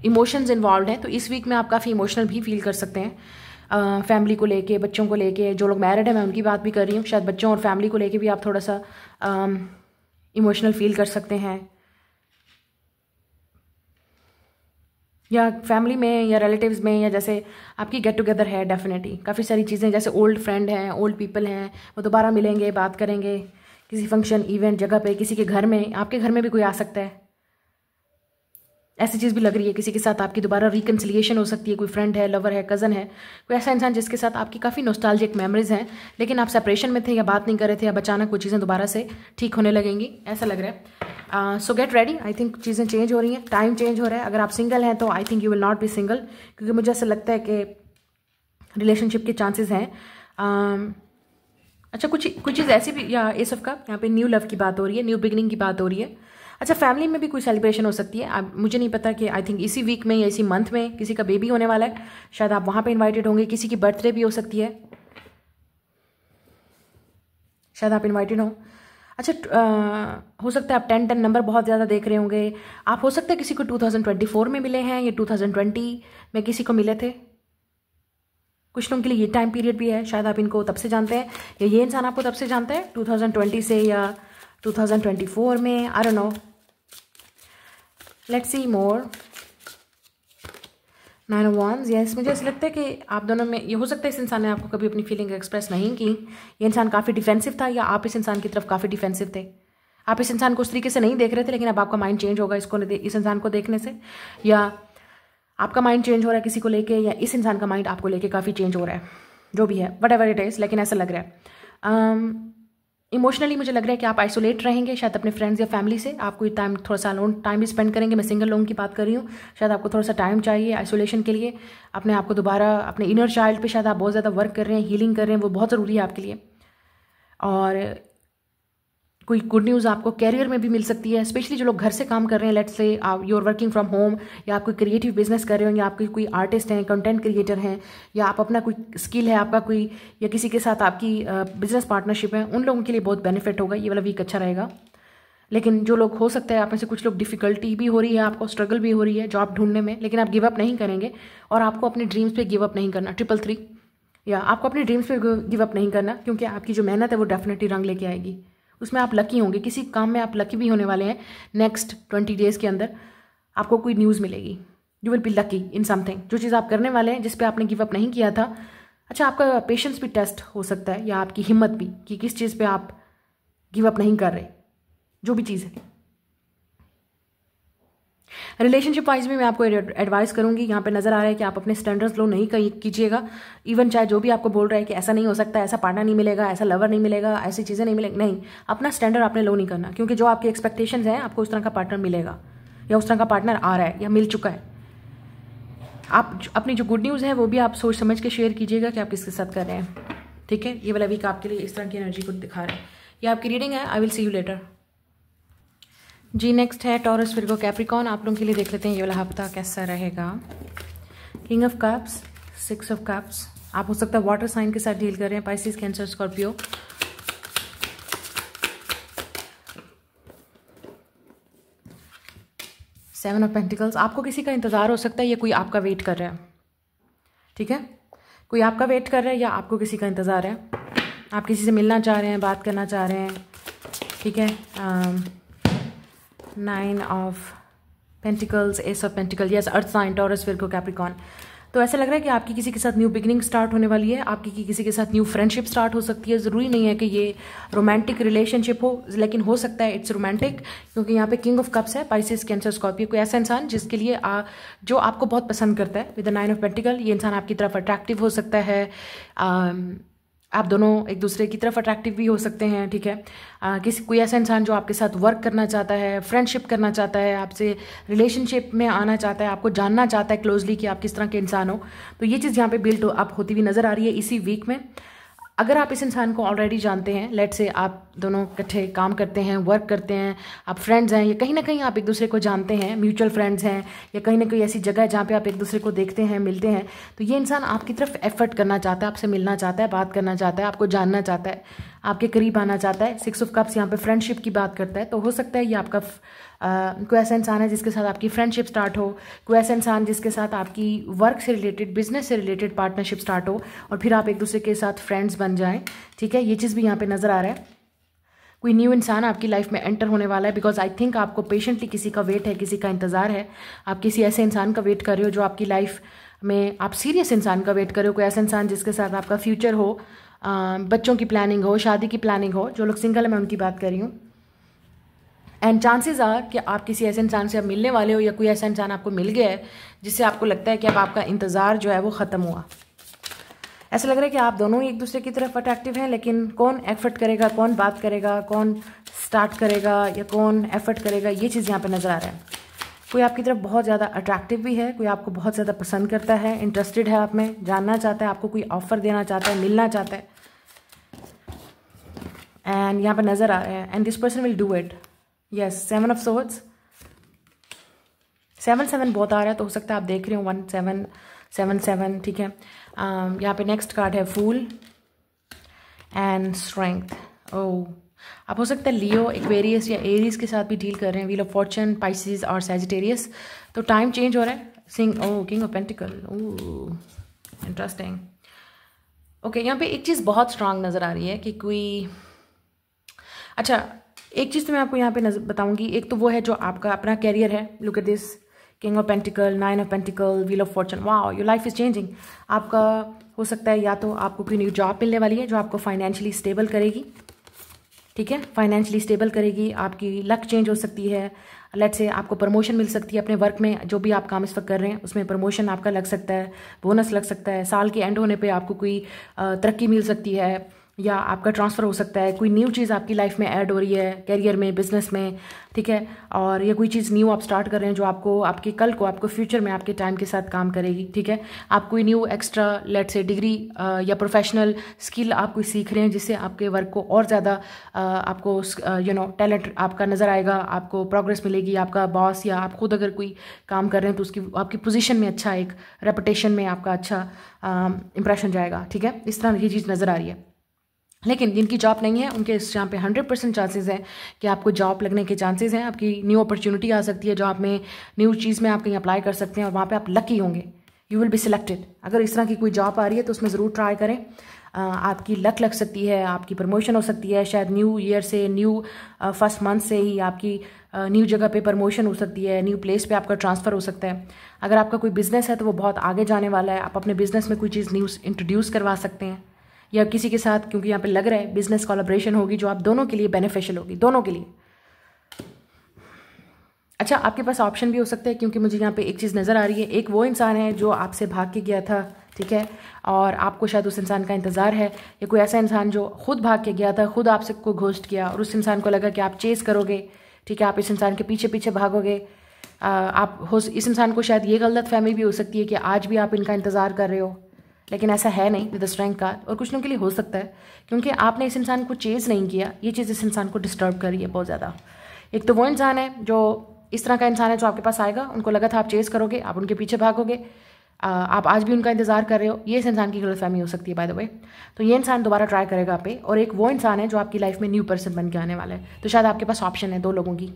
इमोशंस इन्वॉल्व हैं तो इस वीक में आप काफ़ी इमोशनल भी फील कर सकते हैं। फैमिली uh, को लेके बच्चों को लेके जो लोग मैरिड हैं मैं उनकी बात भी कर रही हूँ शायद बच्चों और फैमिली को लेके भी आप थोड़ा सा इमोशनल uh, फील कर सकते हैं। या फैमिली में या रिलेटिव्स में या जैसे आपकी गेट टुगेदर है डेफिनेटली काफ़ी सारी चीज़ें जैसे ओल्ड फ्रेंड हैं ओल्ड पीपल हैं वो दोबारा मिलेंगे बात करेंगे। किसी फ़ंक्शन इवेंट जगह पे किसी के घर में आपके घर में भी कोई आ सकता है। ऐसी चीज़ भी लग रही है किसी के साथ आपकी दोबारा रिकन्सिलिएशन हो सकती है कोई फ्रेंड है लवर है कज़न है कोई ऐसा इंसान जिसके साथ आपकी काफ़ी नोस्टालजिक मेमोरीज हैं लेकिन आप सेपरेशन में थे या बात नहीं कर रहे थे अब अचानक कोई चीज़ें दोबारा से ठीक होने लगेंगी ऐसा लग रहा है। So get ready I think चीज़ें चेंज हो रही हैं टाइम चेंज हो रहा है। अगर आप सिंगल हैं तो I think you will not be single क्योंकि मुझे ऐसा लगता है कि रिलेशनशिप के चांसेज हैं। Um, अच्छा कुछ कुछ चीज़ ऐसी भी या ये सब का यहाँ पे न्यू लव की बात हो रही है न्यू बिगनिंग की बात हो रही है। अच्छा फैमिली में भी कोई सेलिब्रेशन हो सकती है? आप मुझे नहीं पता कि आई थिंक इसी वीक में या इसी मंथ में किसी का बेबी होने वाला है। शायद आप वहाँ पे इनवाइटेड होंगे किसी की बर्थडे भी हो सकती है। शायद आप इनवाइटेड हो। अच्छा आ, हो सकता है आप टेन टेन नंबर बहुत ज़्यादा देख रहे होंगे। आप हो सकता है किसी को 2024 में मिले हैं या 2020 में किसी को मिले थे? कुछ लोगों के लिए ये टाइम पीरियड भी है, शायद आप इनको तब से जानते हैं, या ये इंसान आपको तब से जानते हैं 2020 से या 2024 में I don't know let's see more nine wands yes मुझे ऐसा लगता है कि आप दोनों में, ये हो सकता है इस इंसान ने आपको कभी अपनी फीलिंग एक्सप्रेस नहीं की। ये इंसान काफ़ी डिफेंसिव था, या आप इस इंसान की तरफ़ काफ़ी डिफेंसिव थे? आप इस इंसान को उस तरीके से नहीं देख रहे थे, लेकिन अब आपका माइंड चेंज होगा इसको इस इंसान को देखने से? या आपका माइंड चेंज हो रहा है किसी को लेके या इस इंसान का माइंड आपको लेके काफ़ी चेंज हो रहा है जो भी है वट एवर इट इज़ लेकिन ऐसा लग रहा है। इमोशनली um, मुझे लग रहा है कि आप आइसोलेट रहेंगे शायद अपने फ्रेंड्स या फैमिली से। आप कोई टाइम थोड़ा सा लोन टाइम भी स्पेंड करेंगे। मैं सिंगल लोगों की बात कर रही हूँ। शायद आपको थोड़ा सा टाइम चाहिए आइसोलेशन के लिए। अपने आप को दोबारा अपने इनर चाइल्ड पे शायद आप बहुत ज़्यादा वर्क कर रहे हैं हीलिंग कर रहे हैं वो बहुत ज़रूरी है आपके लिए। और कोई गुड न्यूज़ आपको कैरियर में भी मिल सकती है स्पेशली जो लोग घर से काम कर रहे हैं लेट्स से आप you are working from home या आप कोई क्रिएटिव बिज़नेस कर रहे हो, या आप कोई आर्टिस्ट हैं कंटेंट क्रिएटर हैं, या आप अपना कोई स्किल है, आपका कोई, या किसी के साथ आपकी बिज़नेस पार्टनरशिप है, उन लोगों के लिए बहुत बेनिफिट होगा, ये वाला वीक अच्छा रहेगा। लेकिन जो लोग, हो सकता है आप में से कुछ लोग डिफिकल्टी भी हो रही है, आपको स्ट्रगल भी हो रही है जॉब ढूँढने में, लेकिन आप गिव अप नहीं करेंगे, और आपको अपने ड्रीम्स पे गिव अप नहीं करना ट्रिपल थ्री या आपको अपने ड्रीम्स पे गिव अप नहीं करना, क्योंकि आपकी जो मेहनत है वो डेफिनेटली रंग लेके आएगी। उसमें आप लकी होंगे, किसी काम में आप लकी भी होने वाले हैं नेक्स्ट ट्वेंटी डेज़ के अंदर, आपको कोई न्यूज़ मिलेगी। You will be lucky in something जो चीज़ आप करने वाले हैं, जिस पर आपने गिवअप नहीं किया था अच्छा आपका पेशेंस भी टेस्ट हो सकता है, या आपकी हिम्मत भी कि किस चीज़ पर आप गिवअप नहीं कर रहे, जो भी चीज़ है। रिलेशनशिप वाइज भी मैं आपको एडवाइस करूँगी, यहाँ पे नज़र आ रहा है कि आप अपने स्टैंडर्ड्स लो नहीं कीजिएगा। इवन चाहे जो भी आपको बोल रहा है कि ऐसा नहीं हो सकता, ऐसा पार्टनर नहीं मिलेगा, ऐसा लवर नहीं मिलेगा, ऐसी चीज़ें नहीं मिलेगी। नहीं, अपना स्टैंडर्ड आपने लो नहीं करना, क्योंकि जो आपकी एक्सपेक्टेशन है, आपको उस तरह का पार्टनर मिलेगा। या उस तरह का पार्टनर आ रहा है, या मिल चुका है। आप अपनी जो गुड न्यूज़ है, वो भी आप सोच समझ के शेयर कीजिएगा कि आप किसके साथ कर रहे हैं। ठीक है? ये वाला वीक आपके लिए इस तरह की एनर्जी को दिखा रहा है। ये आपकी रीडिंग है I will see you later ji next है टॉरस फिरगो कैप्रिकॉन आप लोगों के लिए देख लेते हैं ये वाला हफ़्ता कैसा रहेगा। King of cups six of cups आप हो सकता है वाटर साइन के साथ डील कर रहे हैं Pisces Cancer Scorpio seven of pentacles आपको किसी का इंतज़ार हो सकता है या कोई आपका वेट कर रहा है। ठीक है? कोई आपका वेट कर रहा है या आपको किसी का इंतज़ार है। आप किसी से मिलना चाह रहे हैं, बात करना चाह रहे हैं। ठीक है? Nine of pentacles ace of pentacle yes earth sign Taurus फिर कैप्रिकॉन तो ऐसा लग रहा है कि आपकी किसी के साथ न्यू बिगनिंग स्टार्ट होने वाली है आपकी कि किसी के साथ न्यू फ्रेंडशिप स्टार्ट हो सकती है। ज़रूरी नहीं है कि ये रोमांटिक रिलेशनशिप हो लेकिन हो सकता है इट्स रोमांटिक क्योंकि यहाँ पे किंग ऑफ़ कप्स है पाइसिस कैंसर स्कॉर्पियो कोई ऐसा इंसान जिसके लिए आ, जो आपको बहुत पसंद करता है। With the nine of pentacle ये इंसान आपकी तरफ़ अट्रैक्टिव हो सकता है आ, आप दोनों एक दूसरे की तरफ़ अट्रैक्टिव भी हो सकते हैं ठीक है? आ, किसी कोई ऐसा इंसान जो आपके साथ वर्क करना चाहता है फ्रेंडशिप करना चाहता है आपसे रिलेशनशिप में आना चाहता है आपको जानना चाहता है क्लोजली कि आप किस तरह के इंसान हो तो ये चीज़ यहाँ पे बिल्ट अप होती हुई नज़र आ रही है इसी वीक में। अगर आप इस इंसान को ऑलरेडी जानते हैं लेट से आप दोनों इकट्ठे काम करते हैं वर्क करते हैं, आप फ्रेंड्स हैं, या कहीं ना कहीं आप एक दूसरे को जानते हैं म्यूचुअल फ्रेंड्स हैं, या कहीं ना कहीं ऐसी जगह है जहाँ पे आप एक दूसरे को देखते हैं, मिलते हैं तो ये इंसान आपकी तरफ़ एफर्ट करना चाहता है, आपसे मिलना चाहता है, बात करना चाहता है, आपको जानना चाहता है, आपके करीब आना चाहता है सिक्स ऑफ़ कप्स यहाँ पे फ्रेंडशिप की बात करता है तो हो सकता है ये आपका कोई ऐसा इंसान है जिसके साथ आपकी फ्रेंडशिप स्टार्ट हो, कोई ऐसा इंसान जिसके साथ आपकी वर्क से रिलेटेड बिज़नेस से रिलेटेड पार्टनरशिप स्टार्ट हो और फिर आप एक दूसरे के साथ फ्रेंड्स बन जाएँ, ठीक है? ये चीज़ भी यहाँ पे नज़र आ रहा है। कोई न्यू इंसान आपकी लाइफ में एंटर होने वाला है बिकॉज़ आई थिंक आपको पेशेंटली किसी का वेट है, किसी का इंतज़ार है। आप किसी ऐसे इंसान का वेट कर रहे हो जो आपकी लाइफ में आप सीरियस इंसान का वेट कर रहे हो, कोई ऐसा इंसान जिसके साथ आपका फ्यूचर हो बच्चों की प्लानिंग हो, शादी की प्लानिंग हो, जो लोग सिंगल है, मैं उनकी बात कर रही हूँ। एंड चांसेस आर कि आप किसी ऐसे इंसान से अब मिलने वाले हो या कोई ऐसा इंसान आपको मिल गया है, जिससे आपको लगता है कि अब आपका इंतज़ार जो है वो ख़त्म हुआ। ऐसा लग रहा है कि आप दोनों ही एक दूसरे की तरफ़ अट्रैक्टिव हैं, लेकिन कौन एफर्ट करेगा, कौन बात करेगा, कौन स्टार्ट करेगा या कौन एफर्ट करेगा, ये चीज़ यहाँ पे नज़र आ रहा है। कोई आपकी तरफ़ बहुत ज़्यादा अट्रैक्टिव भी है, कोई आपको बहुत ज़्यादा पसंद करता है इंटरेस्टेड है आप में, जानना चाहता है, आपको कोई ऑफ़र देना चाहता है, मिलना चाहता है। एंड यहाँ पर नज़र आ रहा है and this person will do it yes seven of swords seven seven बहुत आ रहा है तो हो सकता है आप देख रहे हो वन सेवन सेवन सेवन ठीक है। Um, यहाँ पे नेक्स्ट कार्ड है फूल एंड स्ट्रेंथ ओ आप हो सकता है लियो एक्वेरियस या एरीज के साथ भी डील कर रहे हैं। व्हील ऑफ़ फॉर्चून पाइसिस और सेजिटेरियस तो टाइम चेंज हो रहा है। सिंग ओ king of pentacle oh interesting okay यहाँ पे एक चीज़ बहुत स्ट्रांग नज़र आ रही है कि कोई अच्छा एक चीज़ तो मैं आपको यहाँ पे नज़र बताऊँगी। एक तो वो है जो आपका अपना कैरियर है। Look at this king of pentacle nine of pentacle wheel of fortune wow your life is changing आपका हो सकता है या तो आपको कोई न्यू जॉब मिलने वाली है जो आपको फाइनेंशियली स्टेबल करेगी। ठीक है? फाइनेंशियली स्टेबल करेगी। आपकी लक चेंज हो सकती है। लेट से आपको प्रमोशन मिल सकती है अपने वर्क में। जो भी आप काम इस वक्त कर रहे हैं, उसमें प्रमोशन आपका लग सकता है। बोनस लग सकता है। साल के एंड होने पे आपको कोई तरक्की मिल सकती है। या आपका ट्रांसफ़र हो सकता है, कोई न्यू चीज़ आपकी लाइफ में ऐड हो रही है कैरियर में बिज़नेस में, ठीक है? और ये कोई चीज़ न्यू आप स्टार्ट कर रहे हैं जो आपको, आपके कल को, आपको फ्यूचर में आपके टाइम के साथ काम करेगी, ठीक है? आप कोई न्यू एक्स्ट्रा लेट से डिग्री या प्रोफेशनल स्किल आप कोई सीख रहे हैं जिससे आपके वर्क को और ज़्यादा आपको यू नो टैलेंट आपका नज़र आएगा, आपको प्रोग्रेस मिलेगी, आपका बॉस या आप खुद अगर कोई काम कर रहे हैं तो उसकी, आपकी पोजिशन में अच्छा एक रेपुटेशन में आपका अच्छा इंप्रेशन जाएगा, ठीक है? इस तरह ये चीज़ नज़र आ रही है। लेकिन जिनकी जॉब नहीं है, उनके इस यहाँ पे हंड्रेड परसेंट चांसेज हैं कि आपको जॉब लगने के चांसेस हैं, आपकी न्यू अपॉर्चुनिटी आ सकती है जॉब में न्यू चीज़ में आप कहीं अप्लाई कर सकते हैं और वहाँ पे आप लकी होंगे। यू विल बी सिलेक्टेड अगर इस तरह की कोई जॉब आ रही है तो उसमें ज़रूर ट्राई करें। आपकी लक लग सकती है, आपकी प्रमोशन हो सकती है, शायद न्यू ईयर से न्यू फ़र्स्ट मंथ से ही आपकी न्यू जगह पे प्रमोशन हो सकती है न्यू प्लेस पे आपका ट्रांसफ़र हो सकता है। अगर आपका कोई बिज़नेस है तो वो बहुत आगे जाने वाला है। आप अपने बिज़नेस में कोई चीज़ न्यूज़ इंट्रोड्यूस करवा सकते हैं। या किसी के साथ, क्योंकि यहाँ पे लग रहा है बिज़नेस कॉलोब्रेशन होगी जो आप दोनों के लिए बेनिफिशियल होगी, दोनों के लिए। अच्छा आपके पास ऑप्शन भी हो सकता है, क्योंकि मुझे यहाँ पे एक चीज़ नज़र आ रही है। एक वो इंसान है जो आपसे भाग के गया था, ठीक है? और आपको शायद उस इंसान का इंतज़ार है, या कोई ऐसा इंसान जो खुद भाग के गया था, खुद आपसे को घोष्ट किया, और उस इंसान को लगा कि आप चेस करोगे, ठीक है? आप इस इंसान के पीछे पीछे भागोगे आप हो इस इंसान को शायद ये गलत फहमी भी हो सकती है कि आज भी आप इनका इंतज़ार कर रहे हो। लेकिन ऐसा है नहीं विद स्ट्रेंथ कार्ड और कुछ लोगों के लिए हो सकता है, क्योंकि आपने इस इंसान को चेज़ नहीं किया, ये चीज़ इस इंसान को डिस्टर्ब कर रही है बहुत ज़्यादा। एक तो वो इंसान है जो इस तरह का इंसान है जो आपके पास आएगा, उनको लगा था आप चेज़ करोगे, आप उनके पीछे भागोगे आप आज भी उनका इंतज़ार कर रहे हो, ये इस इंसान की गलतफहमी हो सकती है बाय द वे तो ये इंसान दोबारा ट्राई करेगा आप पे, और एक वो इंसान है जो आपकी लाइफ में न्यू पर्सन बन के आने वाला है। तो शायद आपके पास ऑप्शन है दो लोगों की।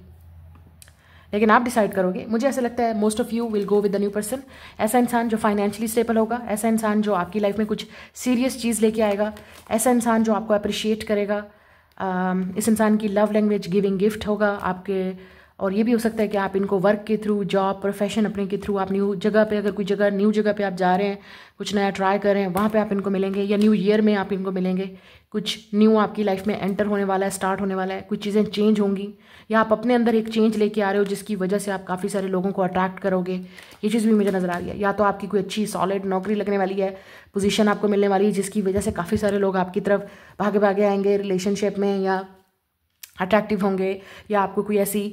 लेकिन आप डिसाइड करोगे। मुझे ऐसा लगता है most of you will go with the new person ऐसा इंसान जो फाइनेंशियली स्टेबल होगा, ऐसा इंसान जो आपकी लाइफ में कुछ सीरियस चीज़ लेके आएगा, ऐसा इंसान जो आपको अप्रिशिएट करेगा इस इंसान की लव लैंग्वेज गिविंग गिफ्ट होगा आपके। और ये भी हो सकता है कि आप इनको वर्क के थ्रू जॉब प्रोफेशन अपने के थ्रू आप न्यू जगह पे अगर कोई जगह न्यू जगह पे आप जा रहे हैं, कुछ नया ट्राई कर रहे हैं, वहाँ पे आप इनको मिलेंगे या न्यू ईयर में आप इनको मिलेंगे। कुछ न्यू आपकी लाइफ में एंटर होने वाला है स्टार्ट होने वाला है, कुछ चीज़ें चेंज होंगी, या आप अपने अंदर एक चेंज लेके आ रहे हो जिसकी वजह से आप काफ़ी सारे लोगों को अट्रैक्ट करोगे, ये चीज़ भी मुझे नज़र आ रही है। या तो आपकी कोई अच्छी सॉलिड नौकरी लगने वाली है पोजीशन आपको मिलने वाली है, जिसकी वजह से काफ़ी सारे लोग आपकी तरफ़ भागे भागे आएँगे रिलेशनशिप में या अट्रैक्टिव होंगे, या आपको कोई ऐसी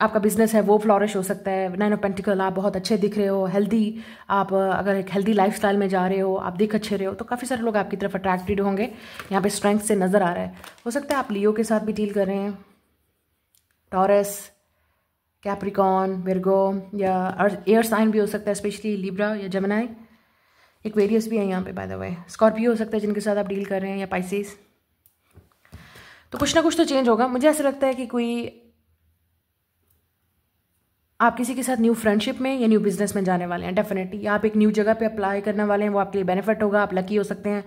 आपका बिज़नेस है, वो फ्लॉरिश हो सकता है। नाइन ऑफ़ पेंटिकल आप बहुत अच्छे दिख रहे हो हेल्दी आप अगर एक हेल्दी लाइफ में जा रहे हो, आप दिख अच्छे रहे हो तो काफ़ी सारे लोग आपकी तरफ़ अट्रैक्टेड होंगे। यहाँ पे स्ट्रेंथ से नज़र आ रहा है। हो सकता है आप लियो के साथ भी डील कर रहे हैं। टॉरस कैप्रिकॉन विरगो या एयर साइन भी हो सकता है स्पेशली लिब्रा या जमनाई एक वेरियस भी है यहाँ पे बाय द वे स्कॉर्पियो हो सकता है, जिनके साथ आप डील कर रहे हैं, या पाइसिस तो कुछ ना कुछ तो चेंज होगा। मुझे ऐसा लगता है कि कोई आप किसी के साथ न्यू फ्रेंडशिप में या न्यू बिज़नेस में जाने वाले हैं डेफिनेटली आप एक न्यू जगह पे अप्लाई करने वाले हैं, वो आपके लिए बेनिफिट होगा, आप लकी हो सकते हैं.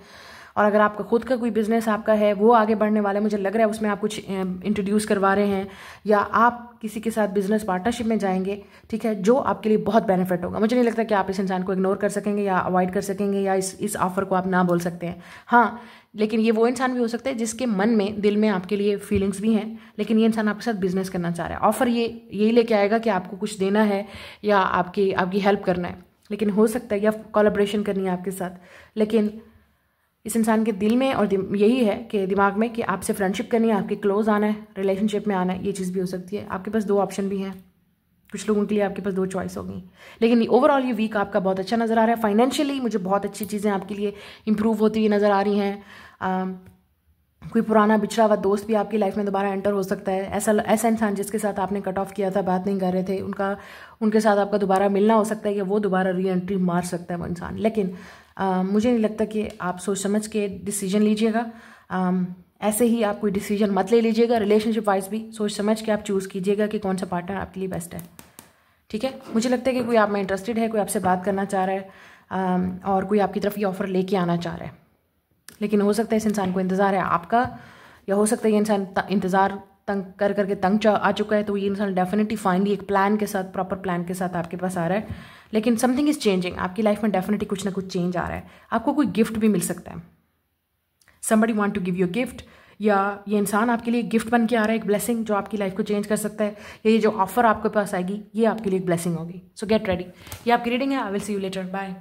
और अगर आपका खुद का कोई बिज़नेस आपका है, वो आगे बढ़ने वाला है, मुझे लग रहा है उसमें आप कुछ इंट्रोड्यूस करवा रहे हैं, या आप किसी के साथ बिज़नेस पार्टनरशिप में जाएँगे, ठीक है, जो आपके लिए बहुत बेनिफिट होगा. मुझे नहीं लगता कि आप इस इंसान को इग्नोर कर सकेंगे या अवॉइड कर सकेंगे या इस इस ऑफ़र को आप ना बोल सकते हैं. हाँ लेकिन ये वो इंसान भी हो सकता है जिसके मन में, दिल में आपके लिए फीलिंग्स भी हैं, लेकिन ये इंसान आपके साथ बिज़नेस करना चाह रहा है। ऑफ़र ये, यही लेके आएगा कि आपको कुछ देना है या आपकी आपकी हेल्प करना है। लेकिन हो सकता है, या कोलाब्रेशन करनी है आपके साथ। लेकिन इस इंसान के दिल में और यही है कि दिमाग में कि आपसे फ्रेंडशिप करनी है, आपके क्लोज आना है रिलेशनशिप में आना है, ये चीज़ भी हो सकती है। आपके पास दो ऑप्शन भी हैं। कुछ लोगों के लिए आपके पास दो चॉइस होगी। लेकिन ओवरऑल ये वीक आपका बहुत अच्छा नज़र आ रहा है। फाइनेंशियली मुझे बहुत अच्छी चीज़ें आपके लिए इंप्रूव होती हुई नज़र आ रही हैं। कोई पुराना बिछड़ा हुआ दोस्त भी आपकी लाइफ में दोबारा एंटर हो सकता है। ऐसा ऐसा इंसान जिसके साथ आपने कट ऑफ़ किया था बात नहीं कर रहे थे उनका उनके साथ आपका दोबारा मिलना हो सकता है कि वो दोबारा री एंट्री मार सकता है वो इंसान। लेकिन आ, मुझे नहीं लगता कि आप सोच समझ के डिसीज़न लीजिएगा। ऐसे ही आप कोई डिसीज़न मत ले लीजिएगा रिलेशनशिप वाइज भी सोच समझ के आप चूज़ कीजिएगा कि कौन सा पार्टनर आपके लिए बेस्ट है। ठीक है? मुझे लगता है कि कोई आप में इंटरेस्टेड है, कोई आपसे बात करना चाह रहा है और कोई आपकी तरफ़ ये ऑफ़र लेके आना चाह रहा है। लेकिन हो सकता है इस इंसान को इंतज़ार है आपका, या हो सकता है ये इंसान इंतज़ार तंग कर, करके तंग आ चुका है तो ये इंसान डेफिनेटली फाइनली एक प्लान के साथ प्रॉपर प्लान के साथ आपके पास आ रहा है। लेकिन समथिंग इज़ चेंजिंग आपकी लाइफ में डेफिनेटली कुछ ना कुछ चेंज आ रहा है। आपको कोई गिफ्ट भी मिल सकता है। Somebody want to give you gift या ये इंसान आपके लिए गिफ्ट बन के आ रहा है, एक ब्लेसिंग जो आपकी लाइफ को चेंज कर सकता है, या ये जो ऑफ़र आपके पास आएगी, ये आपके लिए एक ब्लेसिंग होगी. सो गेट रेडी ये आपकी रीडिंग है. I will see you later bye